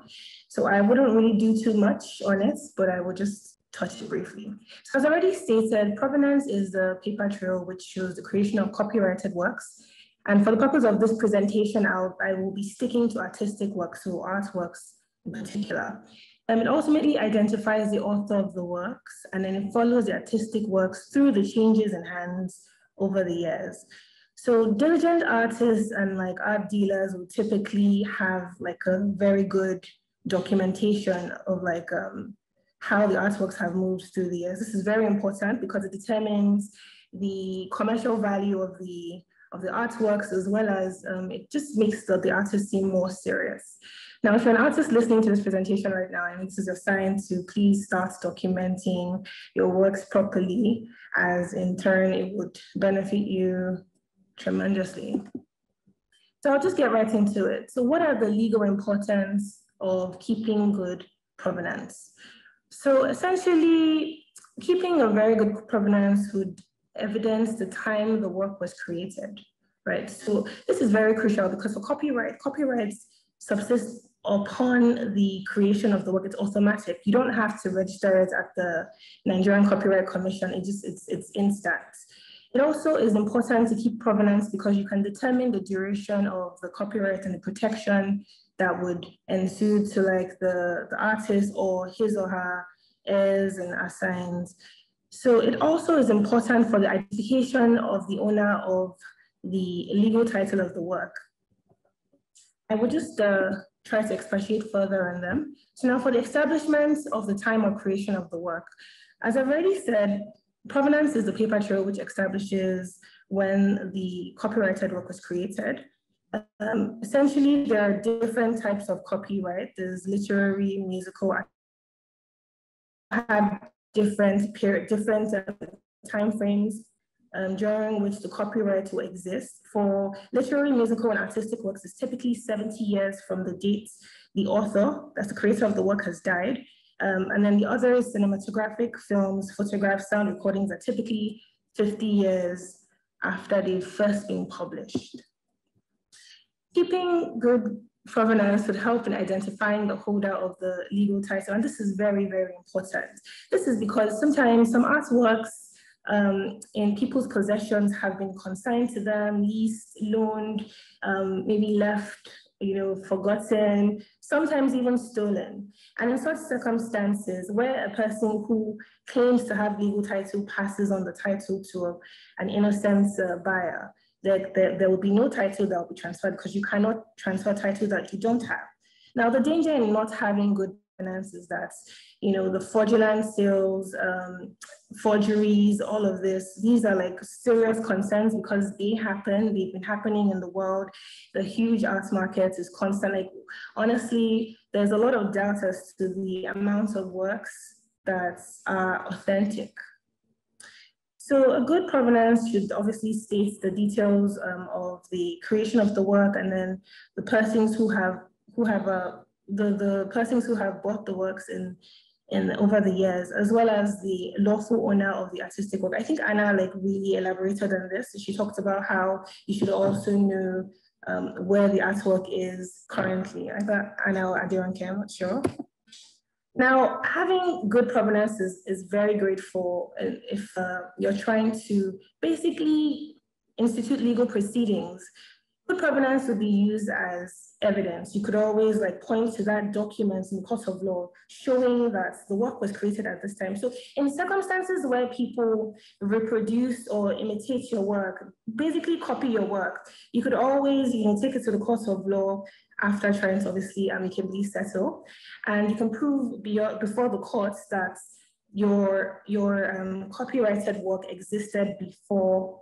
So I wouldn't really do too much on it, but I will just touch it briefly. So as already stated, provenance is the paper trail which shows the creation of copyrighted works. And for the purpose of this presentation, I'll, I will be sticking to artistic works, so artworks in particular. Um, it ultimately identifies the author of the works and then it follows the artistic works through the changes in hands over the years. So diligent artists and like art dealers will typically have like a very good documentation of like um, how the artworks have moved through the years. This is very important because it determines the commercial value of the of the artworks as well as um, it just makes the, the artist seem more serious. Now, if you're an artist listening to this presentation right now, and this is a sign to please start documenting your works properly, as in turn it would benefit you tremendously. So I'll just get right into it. So what are the legal importance of keeping good provenance? So essentially, keeping a very good provenance would evidence the time the work was created, right? So this is very crucial because for copyright, copyrights subsist upon the creation of the work. It's automatic. You don't have to register it at the Nigerian Copyright Commission. It just it's it's instant. It also is important to keep provenance because you can determine the duration of the copyright and the protection that would ensue to like the, the artist or his or her heirs and assigns. So it also is important for the identification of the owner of the legal title of the work. I will just uh, try to expatiate further on them. So now for the establishment of the time of creation of the work, as I've already said, Provenance is the paper trail which establishes when the copyrighted work was created. Um, essentially, there are different types of copyright. There's literary, musical, I have different period, different uh, time frames um, during which the copyright will exist. For literary, musical, and artistic works, it's typically 70 years from the date the author, that's the creator of the work, has died. Um, and then the other is cinematographic films, photographs, sound recordings are typically 50 years after they've first been published. Keeping good provenance would help in identifying the holder of the legal title. And this is very, very important. This is because sometimes some artworks um, in people's possessions have been consigned to them, leased, loaned, um, maybe left you know, forgotten, sometimes even stolen. And in such circumstances where a person who claims to have legal title passes on the title to a, an innocent uh, buyer, there, there, there will be no title that will be transferred because you cannot transfer title that you don't have. Now, the danger in not having good finance is that you know, the fraudulent sales, um, forgeries, all of this, these are like serious concerns because they happen, they've been happening in the world. The huge art market is constant. Like, honestly, there's a lot of doubt as to the amount of works that are authentic. So a good provenance should obviously state the details um, of the creation of the work and then the persons who have who have a uh, the, the persons who have bought the works in in over the years, as well as the lawful owner of the artistic work. I think Anna like really elaborated on this. She talked about how you should also know um, where the artwork is currently. I thought Anna or Aderonke, I'm not sure. Now, having good provenance is, is very great for if uh, you're trying to basically institute legal proceedings Good provenance would be used as evidence. You could always like point to that document in the court of law showing that the work was created at this time. So in circumstances where people reproduce or imitate your work, basically copy your work, you could always you know, take it to the court of law after trying to obviously amicably settle. And you can prove beyond, before the courts that your, your um, copyrighted work existed before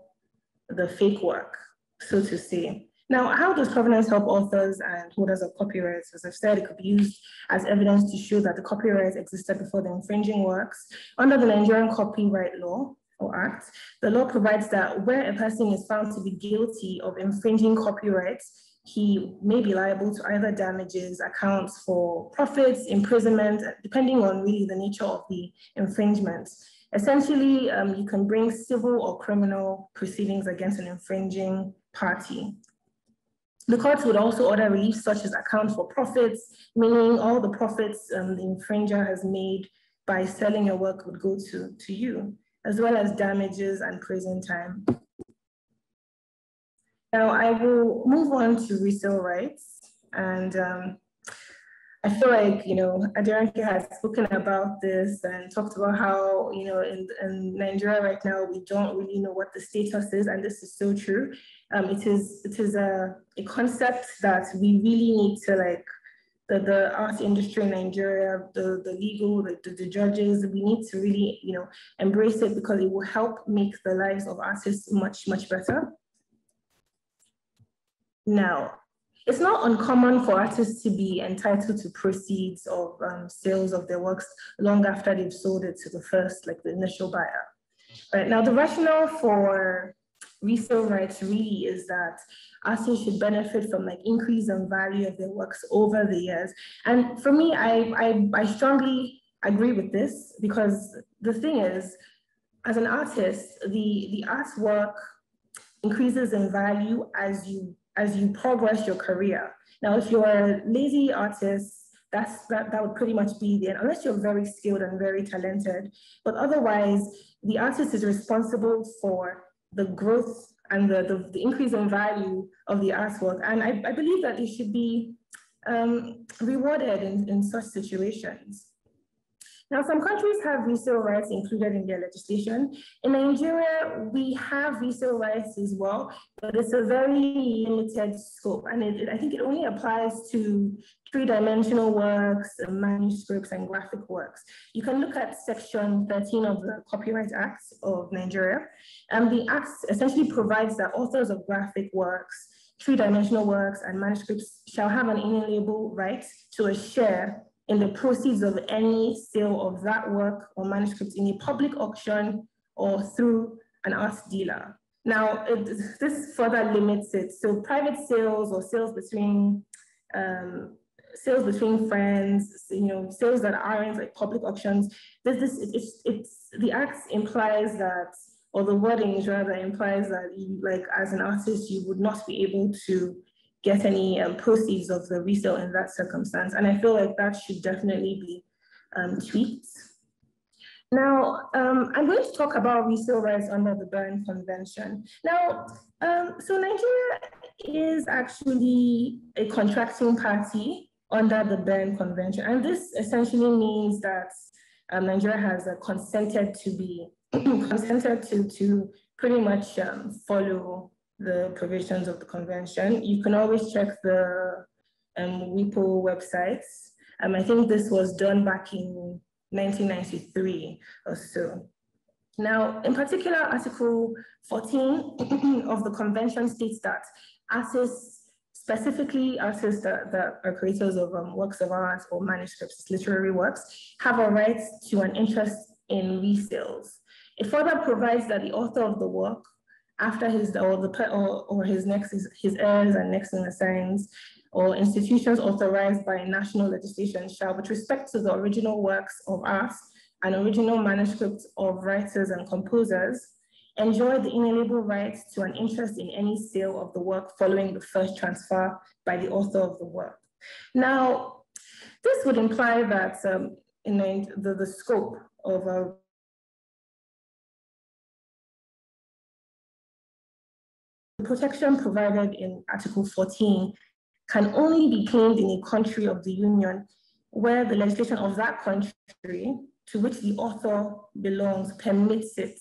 the fake work, so to say. Now, how does provenance help authors and holders of copyrights? As I've said, it could be used as evidence to show that the copyright existed before the infringing works. Under the Nigerian Copyright Law, or Act, the law provides that where a person is found to be guilty of infringing copyrights, he may be liable to either damages, accounts for profits, imprisonment, depending on really the nature of the infringement. Essentially, um, you can bring civil or criminal proceedings against an infringing party. The courts would also order relief such as account for profits, meaning all the profits um, the infringer has made by selling your work would go to, to you, as well as damages and prison time. Now I will move on to resale rights. And um, I feel like, you know, Aderonke has spoken about this and talked about how, you know, in, in Nigeria right now, we don't really know what the status is. And this is so true. Um, it is it is a, a concept that we really need to like the, the art industry in Nigeria, the, the legal, the, the, the, judges, we need to really, you know, embrace it because it will help make the lives of artists much, much better. Now, it's not uncommon for artists to be entitled to proceeds of um, sales of their works long after they've sold it to the first, like the initial buyer. Right now, the rationale for resale rights really is that artists should benefit from like increase in value of their works over the years. And for me, I, I, I strongly agree with this because the thing is, as an artist, the, the artwork increases in value as you as you progress your career. Now, if you're a lazy artist, that's that, that would pretty much be the end, unless you're very skilled and very talented. But otherwise, the artist is responsible for the growth and the, the, the increase in value of the artwork. And I, I believe that it should be um, rewarded in, in such situations. Now, some countries have resale rights included in their legislation. In Nigeria, we have resale rights as well, but it's a very limited scope. And it, it, I think it only applies to three-dimensional works, manuscripts, and graphic works. You can look at section 13 of the Copyright Act of Nigeria. And the act essentially provides that authors of graphic works, three-dimensional works, and manuscripts shall have an inalienable right to a share in the proceeds of any sale of that work or manuscript in a public auction or through an art dealer. Now, it, this further limits it. So private sales or sales between um, sales between friends, you know, sales that aren't like public auctions. This, this, it's, it's the act implies that, or the wording rather implies that you, like as an artist, you would not be able to get any um, proceeds of the resale in that circumstance. And I feel like that should definitely be um, tweaked. Now, um, I'm going to talk about resale rights under the Berne Convention. Now, um, so Nigeria is actually a contracting party under the Berne Convention. And this essentially means that um, Nigeria has uh, consented to be, <clears throat> consented to, to pretty much um, follow the provisions of the convention. You can always check the um, WIPO websites. Um, I think this was done back in 1993 or so. Now, in particular, Article 14 <clears throat> of the convention states that artists, specifically artists that, that are creators of um, works of art or manuscripts, literary works, have a right to an interest in resales. It further provides that the author of the work after his or the or, or his next his heirs and next in assigns or institutions authorized by national legislation shall, with respect to the original works of art and original manuscripts of writers and composers, enjoy the inalienable right to an interest in any sale of the work following the first transfer by the author of the work. Now, this would imply that um, in the, the scope of a The protection provided in Article 14 can only be claimed in a country of the Union where the legislation of that country to which the author belongs permits it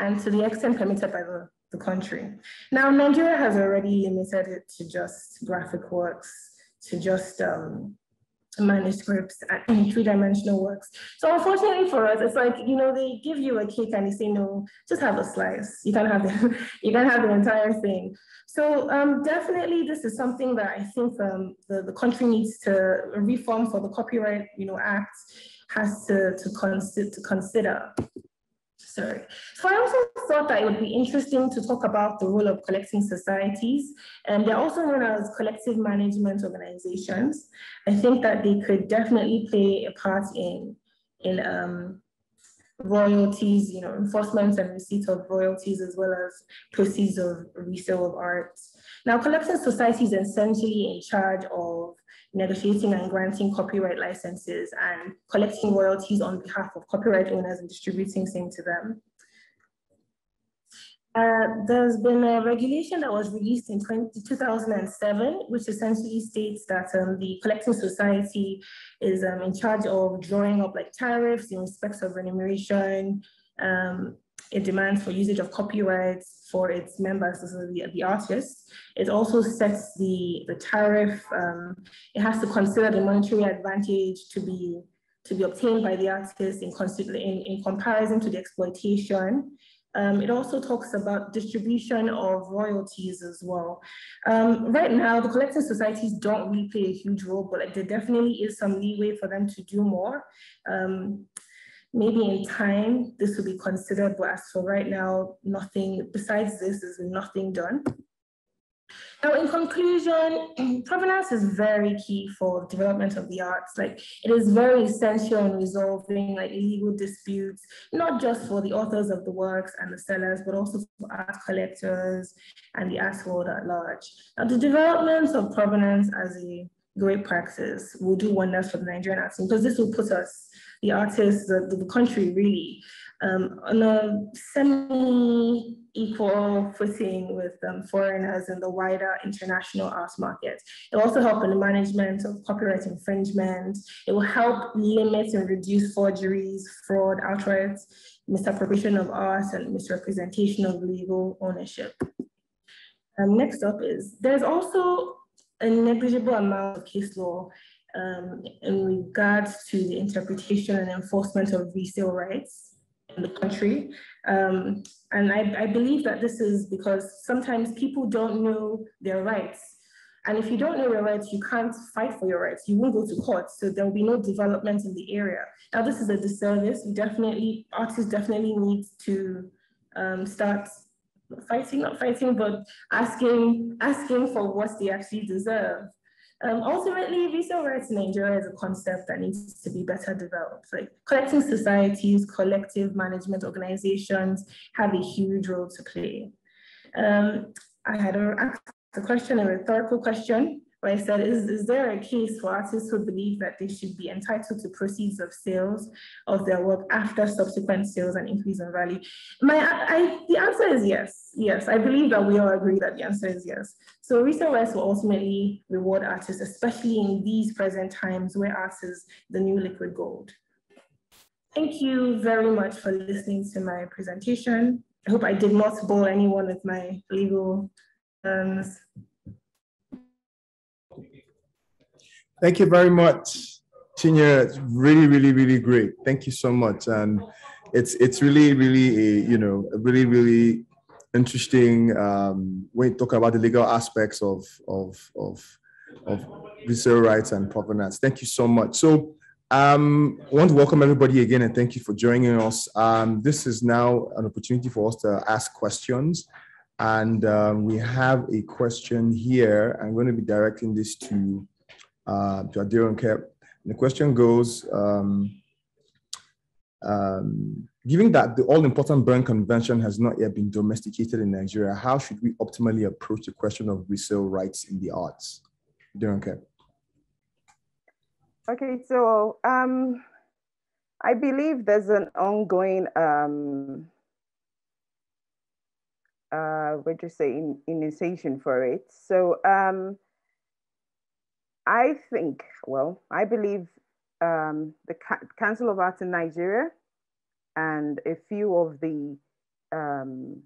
and to the extent permitted by the, the country. Now, Nigeria has already limited it to just graphic works, to just um, manuscripts and three-dimensional works. So unfortunately for us, it's like, you know, they give you a cake and they say, no, just have a slice. You can't have the, <laughs> you can't have the entire thing. So um, definitely this is something that I think um, the, the country needs to reform for the Copyright, you know, Act has to, to, consider, to consider sorry. So I also thought that it would be interesting to talk about the role of collecting societies, and they're also known as collective management organizations. I think that they could definitely play a part in, in um, royalties, you know, enforcement and receipt of royalties, as well as proceeds of resale of art. Now, collecting societies essentially in charge of negotiating and granting copyright licenses and collecting royalties on behalf of copyright owners and distributing same to them. Uh, there's been a regulation that was released in 20, 2007, which essentially states that um, the collecting society is um, in charge of drawing up like tariffs in respect of remuneration, um, it demands for usage of copyrights for its members, the, the artists. It also sets the, the tariff. Um, it has to consider the monetary advantage to be to be obtained by the artist in, in, in comparison to the exploitation. Um, it also talks about distribution of royalties as well. Um, right now, the collecting societies don't really play a huge role, but there definitely is some leeway for them to do more. Um, maybe in time this will be considered, but as for right now, nothing besides this is nothing done. Now, in conclusion, <clears throat> provenance is very key for development of the arts. Like it is very essential in resolving like legal disputes, not just for the authors of the works and the sellers, but also for art collectors and the art world at large. Now, the development of provenance as a great practice will do wonders for the Nigerian arts because this will put us, the artists, the, the country really, um, on a semi-equal footing with um, foreigners in the wider international arts market. It will also help in the management of copyright infringement. It will help limit and reduce forgeries, fraud, outright misappropriation of art and misrepresentation of legal ownership. Um, next up is, there's also a negligible amount of case law um, in regards to the interpretation and enforcement of resale rights in the country. Um, and I, I believe that this is because sometimes people don't know their rights. And if you don't know your rights, you can't fight for your rights. You won't go to court, so there will be no development in the area. Now, this is a disservice. We definitely, artists definitely need to um, start fighting, not fighting, but asking, asking for what they actually deserve. Um, ultimately, resale rights in Nigeria is a concept that needs to be better developed. Like collecting societies, collective management organizations have a huge role to play. Um, I had asked a question, a rhetorical question where I said, is, is there a case for artists who believe that they should be entitled to proceeds of sales of their work after subsequent sales and increase in value? My, I, the answer is yes. Yes, I believe that we all agree that the answer is yes. So resale rights will ultimately reward artists, especially in these present times where art is the new liquid gold. Thank you very much for listening to my presentation. I hope I did not bore anyone with my legal terms. Thank you very much, Chinyere. It's really, really, really great. Thank you so much. And it's it's really, really a, you know, a really, really interesting um, when you talk about the legal aspects of of of of resale rights and provenance. Thank you so much. So um, I want to welcome everybody again and thank you for joining us. Um, this is now an opportunity for us to ask questions. And um, we have a question here. I'm going to be directing this to uh, to Aderonke. The question goes, um, um, given that the all-important Berne Convention has not yet been domesticated in Nigeria, how should we optimally approach the question of resale rights in the arts? Aderonke. Okay, so um, I believe there's an ongoing, um, uh, what you say, in, initiation for it. So um, I think, well, I believe um, the Council of Arts in Nigeria and a few of the um,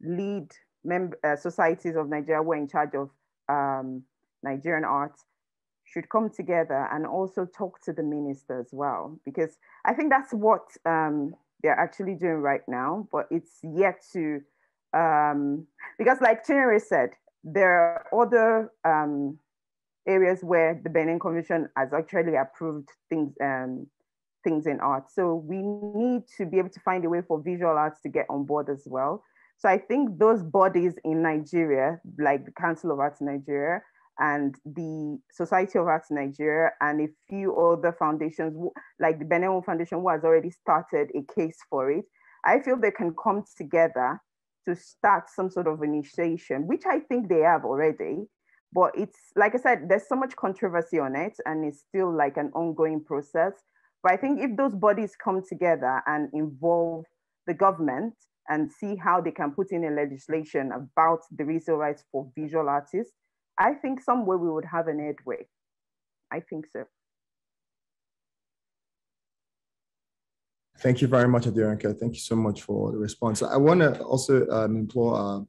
lead member uh, societies of Nigeria were in charge of um, Nigerian arts should come together and also talk to the minister as well, because I think that's what um, they're actually doing right now, but it's yet to, um, because like Chinyere said, there are other um, areas where the Berne Convention has actually approved things um, things in art. So we need to be able to find a way for visual arts to get on board as well. So I think those bodies in Nigeria, like the Council of Arts Nigeria and the Society of Arts Nigeria and a few other foundations, like the Benin Foundation, who has already started a case for it, I feel they can come together to start some sort of initiation, which I think they have already, but it's like I said, there's so much controversy on it, and it's still like an ongoing process. But I think if those bodies come together and involve the government and see how they can put in a legislation about the resale rights for visual artists, I think somewhere we would have an headway. I think so. Thank you very much, Aderonke. Thank you so much for the response. I want to also um, implore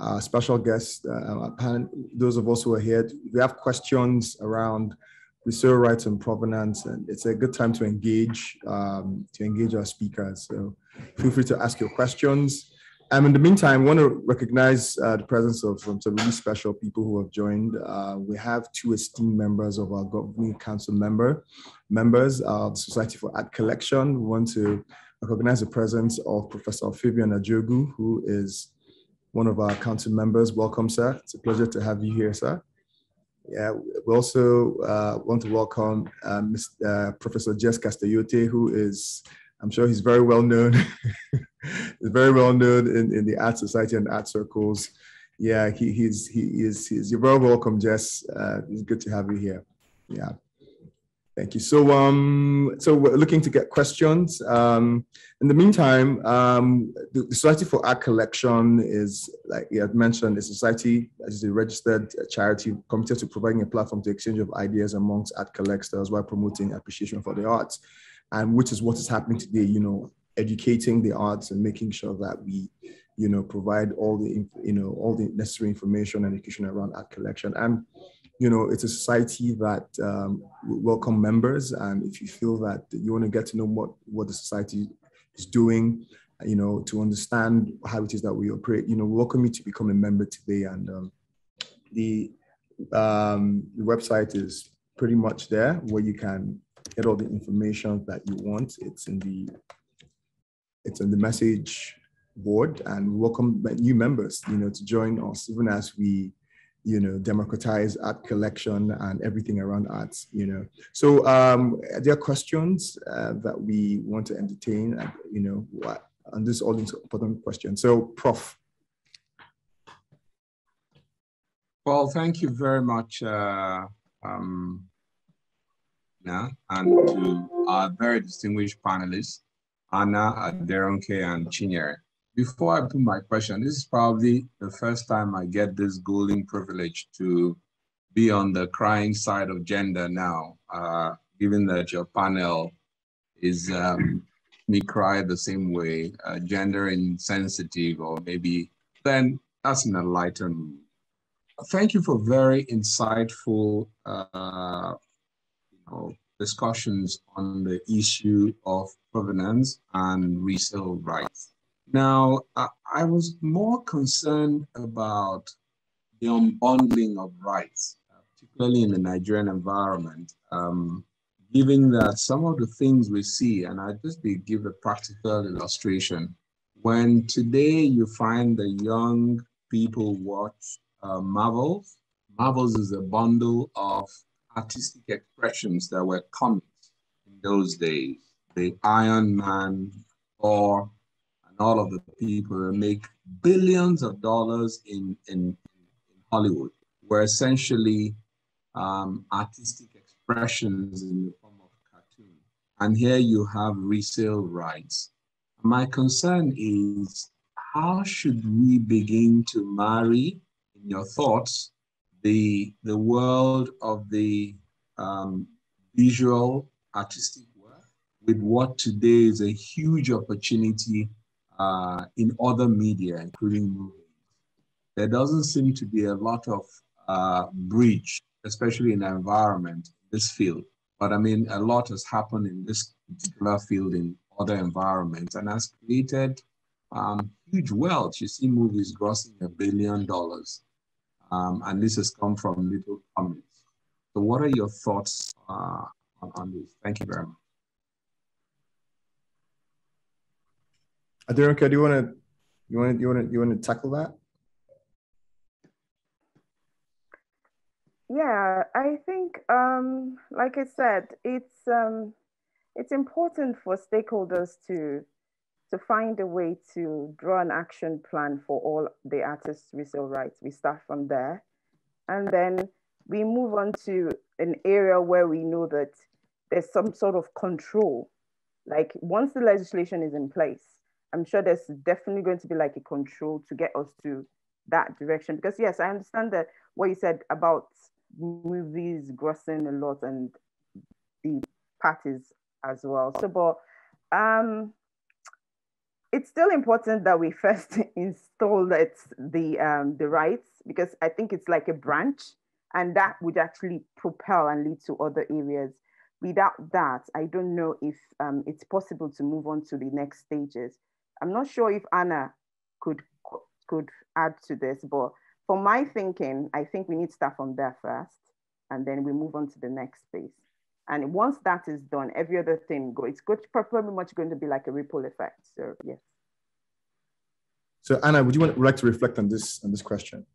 uh, special guests, uh, those of us who are here, we have questions around resale rights and provenance, and it's a good time to engage um, to engage our speakers. So feel free to ask your questions. Um, in the meantime, I want to recognize uh, the presence of some, some really special people who have joined. Uh, we have two esteemed members of our governing council member members of the Society for Art Collection. We want to recognize the presence of Professor Fabian Ajogwu, who is one of our council members. Welcome, sir. It's a pleasure to have you here, sir. Yeah, we also uh, want to welcome uh, Mr., uh, Professor Jess Castellote, who is, I'm sure he's very well known, <laughs> very well known in, in the art society and art circles. Yeah, he, he's, he is, he's, you're very welcome, Jess. Uh, it's good to have you here. Yeah. Thank you. So, um, so we're looking to get questions. Um, in the meantime, um, the, the Society for Art Collection is, like you had mentioned, a society that is a registered charity committed to providing a platform to exchange of ideas amongst art collectors while promoting appreciation for the arts, and which is what is happening today. You know, educating the arts and making sure that we, you know, provide all the, you know, all the necessary information and education around art collection and you know, it's a society that um, welcome members. And if you feel that you want to get to know what, what the society is doing, you know, to understand how it is that we operate, you know, welcome you to become a member today. And um, the, um, the website is pretty much there where you can get all the information that you want. It's in the, it's in the message board and welcome new members, you know, to join us even as we you know, democratize art collection and everything around arts, you know. So um, there are questions uh, that we want to entertain, and, you know, what, and this is all important question. So Prof. Well, thank you very much, uh, um, yeah, and to our very distinguished panelists, Ana, Aderonke, and Chinyere before I put my question, this is probably the first time I get this golden privilege to be on the crying side of gender now, uh, given that your panel is um, me cry the same way, uh, gender insensitive, or maybe then that's an enlightened. Thank you for very insightful uh, you know, discussions on the issue of provenance and resale rights. Now, I, was more concerned about the unbundling of rights, uh, particularly in the Nigerian environment, um, given that some of the things we see, and I just be, give a practical illustration. When today you find the young people watch uh, Marvels, Marvels is a bundle of artistic expressions that were comics in those days. The Iron Man, or all of the people make billions of dollars in, in, in Hollywood were essentially um, artistic expressions in the form of cartoon. And here you have resale rights. My concern is how should we begin to marry, in your thoughts, the, the world of the um, visual artistic work with what today is a huge opportunity uh, in other media, including movies. There doesn't seem to be a lot of uh, bridge, especially in the environment, this field. But I mean, a lot has happened in this particular field in other environments and has created um, huge wealth. You see movies grossing a billion dollars. Um, and this has come from little comments. So what are your thoughts uh, on, on this? Thank you very much. Aderonke, do you want to you want to you want to you want to tackle that? Yeah, I think, um, like I said, it's um, it's important for stakeholders to to find a way to draw an action plan for all the artists' resale rights. We start from there, and then we move on to an area where we know that there's some sort of control. Like once the legislation is in place, I'm sure there's definitely going to be like a control to get us to that direction. Because yes, I understand that what you said about movies grossing a lot and the parties as well. So, but um, it's still important that we <laughs> first install that the um, the rights because I think it's like a branch, and that would actually propel and lead to other areas. Without that, I don't know if um, it's possible to move on to the next stages. I'm not sure if Ana could could add to this, but for my thinking, I think we need to start from there first, and then we move on to the next space. And once that is done, every other thing go. It's good, probably much going to be like a ripple effect. So yes. So Ana, would you want, would like to reflect on this on this question?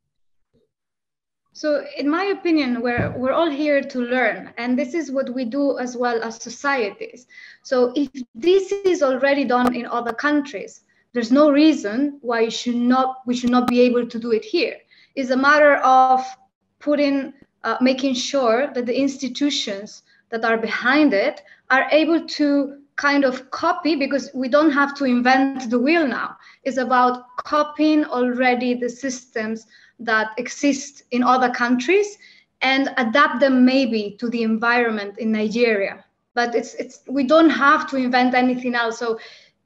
So, in my opinion, we're, we're all here to learn, and this is what we do as well as societies. So, if this is already done in other countries, there's no reason why should not, we should not be able to do it here. It's a matter of putting, uh, making sure that the institutions that are behind it are able to kind of copy because we don't have to invent the wheel now. It's about copying already the systems that exist in other countries and adapt them maybe to the environment in Nigeria. But it's it's we don't have to invent anything else. So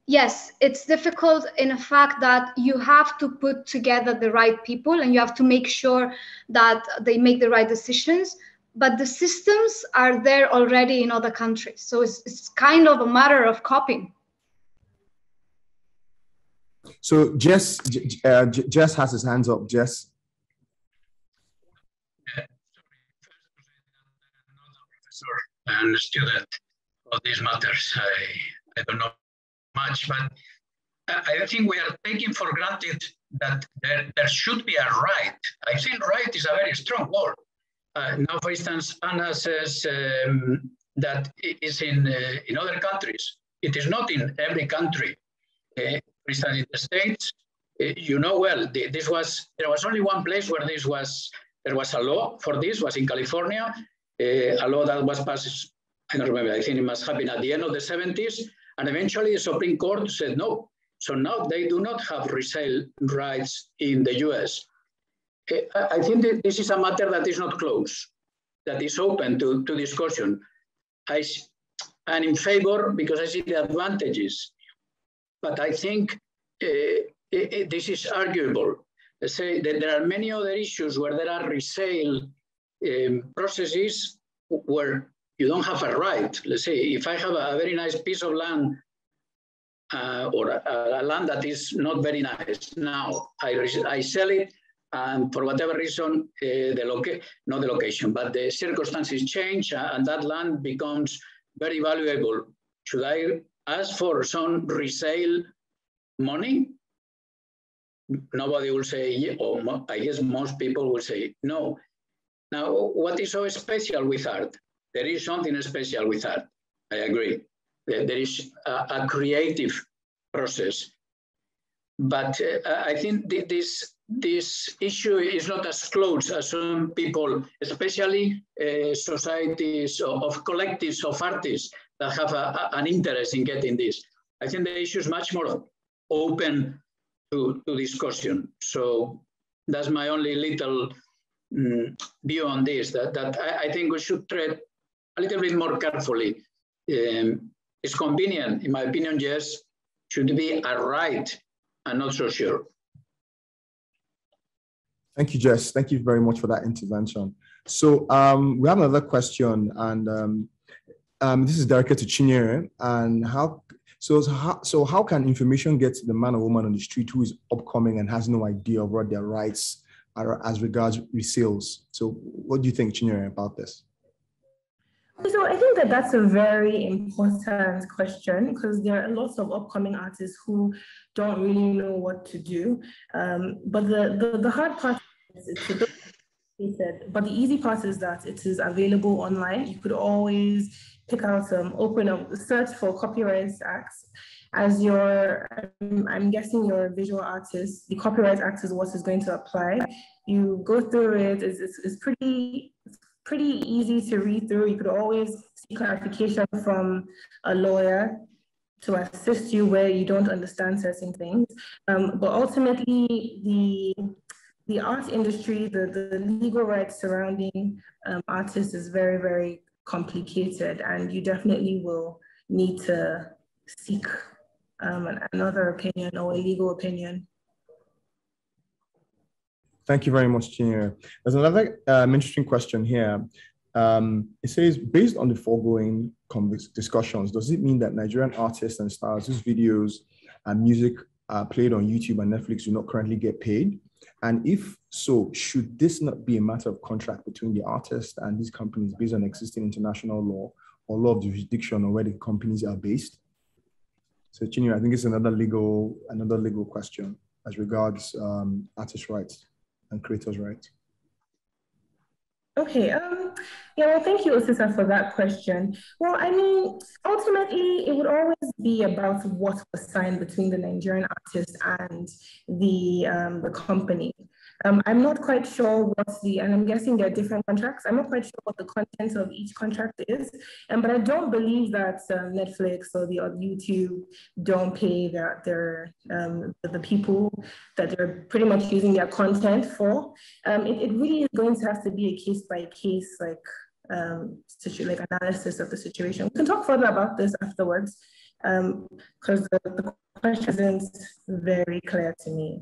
yes, it's difficult in the fact that you have to put together the right people and you have to make sure that they make the right decisions. But the systems are there already in other countries. So it's, it's kind of a matter of copying. So Jess, uh, Jess has his hands up. Jess. And student of these matters. I, I don't know much, but I think we are taking for granted that there, there should be a right. I think right is a very strong word. Uh, now, for instance, Ana says um, that it is in, uh, in other countries. It is not in every country. Uh, for instance, in the States, uh, you know well, this was, there was only one place where this was, there was a law for this, was in California, a law that was passed, I don't remember, I think it must have been at the end of the 70s. And eventually the Supreme Court said no. So now they do not have resale rights in the US. Uh, I think this is a matter that is not closed, that is open to, to discussion. I, am in favor because I see the advantages, but I think uh, it, it, this is arguable. Say that there are many other issues where there are resale um, processes where you don't have a right. Let's say if I have a, very nice piece of land uh, or a, a, land that is not very nice, now I, I sell it and for whatever reason, uh, the loca- not the location, but the circumstances change uh, and that land becomes very valuable. Should I ask for some resale money? Nobody will say, or I guess most people will say no. Now, what is so special with art? There is something special with art. I agree. There is a, a creative process. But uh, I think this, this issue is not as close as some people, especially uh, societies of, of, collectives of artists that have a, a, an interest in getting this. I think the issue is much more open to, to discussion. So that's my only little um, view on this, that, that I, I, think we should tread a little bit more carefully. Um, it's convenient, in my opinion, yes, should be a right. I'm not so sure. Thank you, Jess. Thank you very much for that intervention. So um, we have another question, and um, um, this is directed to Chinyere. And how so, so how so how can information get to the man or woman on the street who is upcoming and has no idea of what their rights as regards resales. So what do you think, Chinyere, about this? So I think that that's a very important question because there are lots of upcoming artists who don't really know what to do. Um, but the, the, the hard part is it's a bit but the easy part is that it is available online. You could always pick out some, open up, search for copyright acts as your, I'm guessing you're a visual artist, the Copyright Act is what is going to apply. You go through it, it's, it's, it's pretty, it's pretty easy to read through. You could always seek clarification from a lawyer to assist you where you don't understand certain things. Um, but ultimately, the the art industry, the, the legal rights surrounding um, artists is very, very complicated, and you definitely will need to seek um, another opinion or a legal opinion. Thank you very much, Chinyere. There's another um, interesting question here. Um, it says, based on the foregoing discussions, does it mean that Nigerian artists and stars whose videos and music are played on YouTube and Netflix do not currently get paid? And if so, should this not be a matter of contract between the artist and these companies based on existing international law or law of jurisdiction or where the companies are based? So Chinyere, I think it's another legal, another legal question. as regards um, artist rights and creators' rights? Okay, um, yeah, well, thank you, Osita, for that question. Well, I mean, ultimately, it would always be about what was signed between the Nigerian artist and the, um, the company. Um, I'm not quite sure what the, and I'm guessing there are different contracts. I'm not quite sure what the content of each contract is, um, but I don't believe that um, Netflix or the or YouTube don't pay their, their um, the people that they're pretty much using their content for. Um, it, it really is going to have to be a case by case, like um, situ- like analysis of the situation. We can talk further about this afterwards because the, the question isn't very clear to me.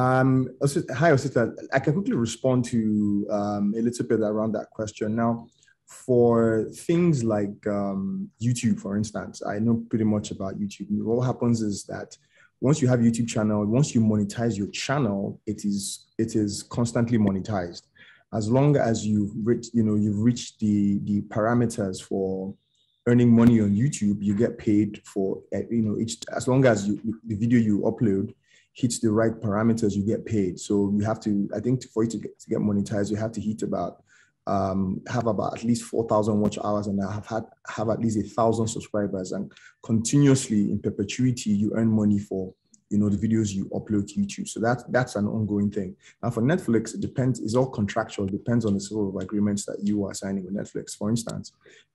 Um, hi, Osita. I can quickly respond to um, a little bit around that question. Now, for things like um, YouTube, for instance, I know pretty much about YouTube. What happens is that once you have YouTube channel, once you monetize your channel, it is it is constantly monetized. As long as you've reached, you know, you've reached the the parameters for earning money on YouTube, you get paid for eh, you know each as long as you the video you upload hits the right parameters, you get paid. So you have to, I think for you to get, to get monetized, you have to hit about, um, have about at least 4,000 watch hours and have had, have at least a thousand subscribers and continuously in perpetuity, you earn money for, you know, the videos you upload to YouTube. So that, that's an ongoing thing. Now for Netflix, it depends, it's all contractual, it depends on the sort of agreements that you are signing with Netflix. For instance,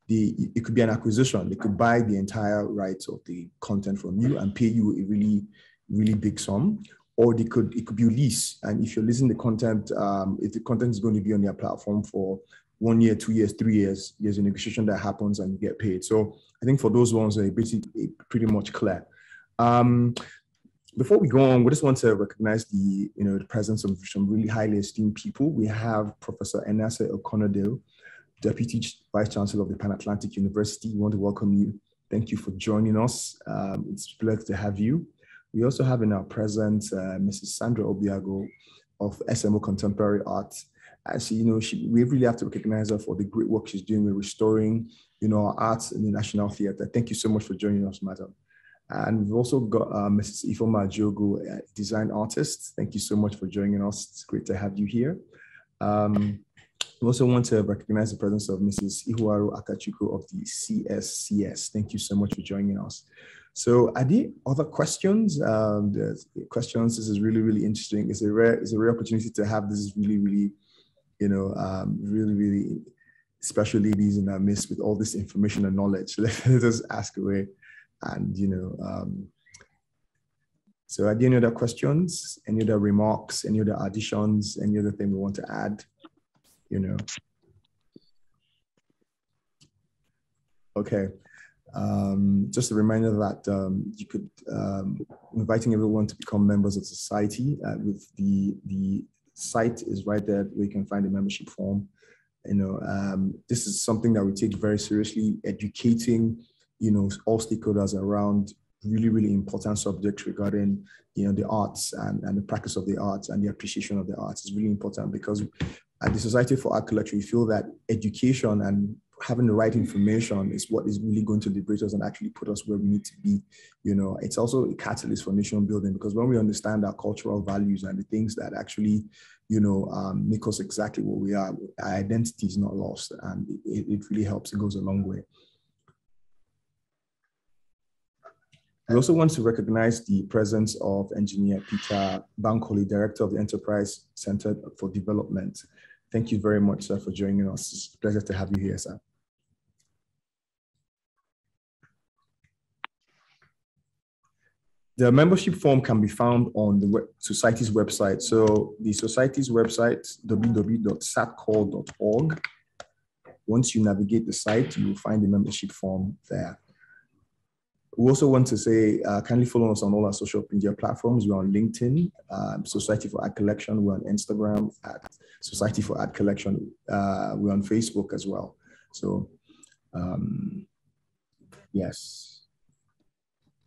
the, it could be an acquisition. They could buy the entire rights of the content from you and pay you a really really big sum, or they could it could be a lease. And if you're leasing the content, um, if the content is going to be on their platform for one year, two years, three years, there's a negotiation that happens and you get paid. So I think for those ones, they're basically pretty much clear. Um, before we go on, we just want to recognize the you know the presence of some really highly esteemed people. We have Professor Enase Okonodale, Deputy Vice Chancellor of the Pan Atlantic University. We want to welcome you. Thank you for joining us. Um, it's a pleasure to have you. We also have in our presence uh, Mrs. Sandra Obiago of SMO Contemporary Art. As you know, she, we really have to recognize her for the great work she's doing with restoring, you know, our arts in the National Theatre. Thank you so much for joining us, madam. And we've also got uh, Mrs. Ifoma Jogo, design artist. Thank you so much for joining us. It's great to have you here. Um, we also want to recognize the presence of Mrs. Ihuaru Akachukwu of the CSCS. Thank you so much for joining us. So are there other questions? Um, questions, this is really, really interesting. It's a rare, it's a rare opportunity to have this really, really, you know, um, really, really special ladies in our midst with all this information and knowledge. <laughs> Let us ask away. And, you know, um, so are there any other questions, any other remarks, any other additions, any other thing we want to add, you know? Okay. Um, just a reminder that um, you could um, inviting everyone to become members of society uh, with the the site is right there where you can find the membership form. You know, um, this is something that we take very seriously, educating, you know, all stakeholders around really, really important subjects regarding, you know, the arts and, and the practice of the arts and the appreciation of the arts is really important because at the Society for Art Collector, we feel that education and having the right information is what is really going to liberate us and actually put us where we need to be. You know, it's also a catalyst for nation building because when we understand our cultural values and the things that actually, you know, um, make us exactly what we are, our identity is not lost, and it, it really helps. It goes a long way. I also want to recognize the presence of engineer Peter Bankole, Director of the Enterprise Center for Development. Thank you very much, sir, for joining us. It's a pleasure to have you here, sir. The membership form can be found on the web, society's website. So the society's website, www.sartcol.org. Once you navigate the site, you will find the membership form there. We also want to say, uh, kindly follow us on all our social media platforms. We're on LinkedIn, um, Society for Art Collection. We're on Instagram at Society for Art Collection. Uh, we're on Facebook as well. So, um, yes.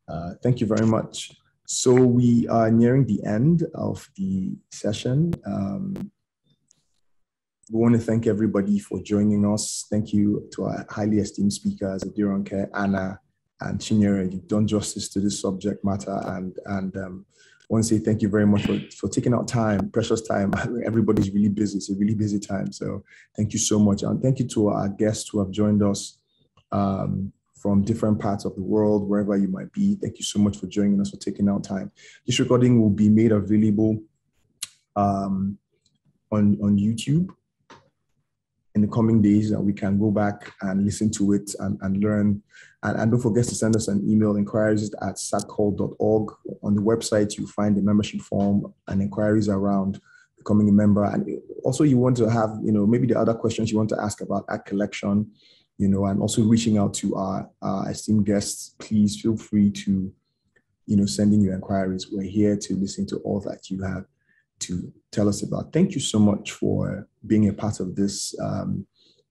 Uh, thank you very much. So we are nearing the end of the session. Um, we want to thank everybody for joining us. Thank you to our highly esteemed speakers, Aderonke, Ana, and Chinyere, you've done justice to this subject matter. And, and um, I want to say thank you very much for, for taking out time, precious time. <laughs> Everybody's really busy. It's a really busy time. So thank you so much. And thank you to our guests who have joined us um, from different parts of the world, wherever you might be. Thank you so much for joining us, for taking out time. This recording will be made available um, on, on YouTube in the coming days and we can go back and listen to it and, and learn. And, and don't forget to send us an email inquiries at sartcol.org. On the website, you'll find the membership form and inquiries around becoming a member. And also you want to have, you know, maybe the other questions you want to ask about Act Collection, you know, and also reaching out to our, our esteemed guests, please feel free to, you know, send in your inquiries. We're here to listen to all that you have to tell us about. Thank you so much for being a part of this um,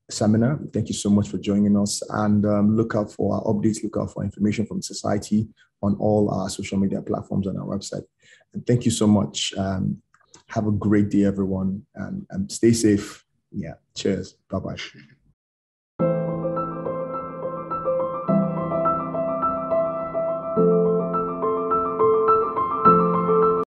seminar. Thank you so much for joining us and um, look out for our updates, look out for information from society on all our social media platforms on our website. And thank you so much. Um, have a great day, everyone, and, and stay safe. Yeah, cheers. Bye-bye.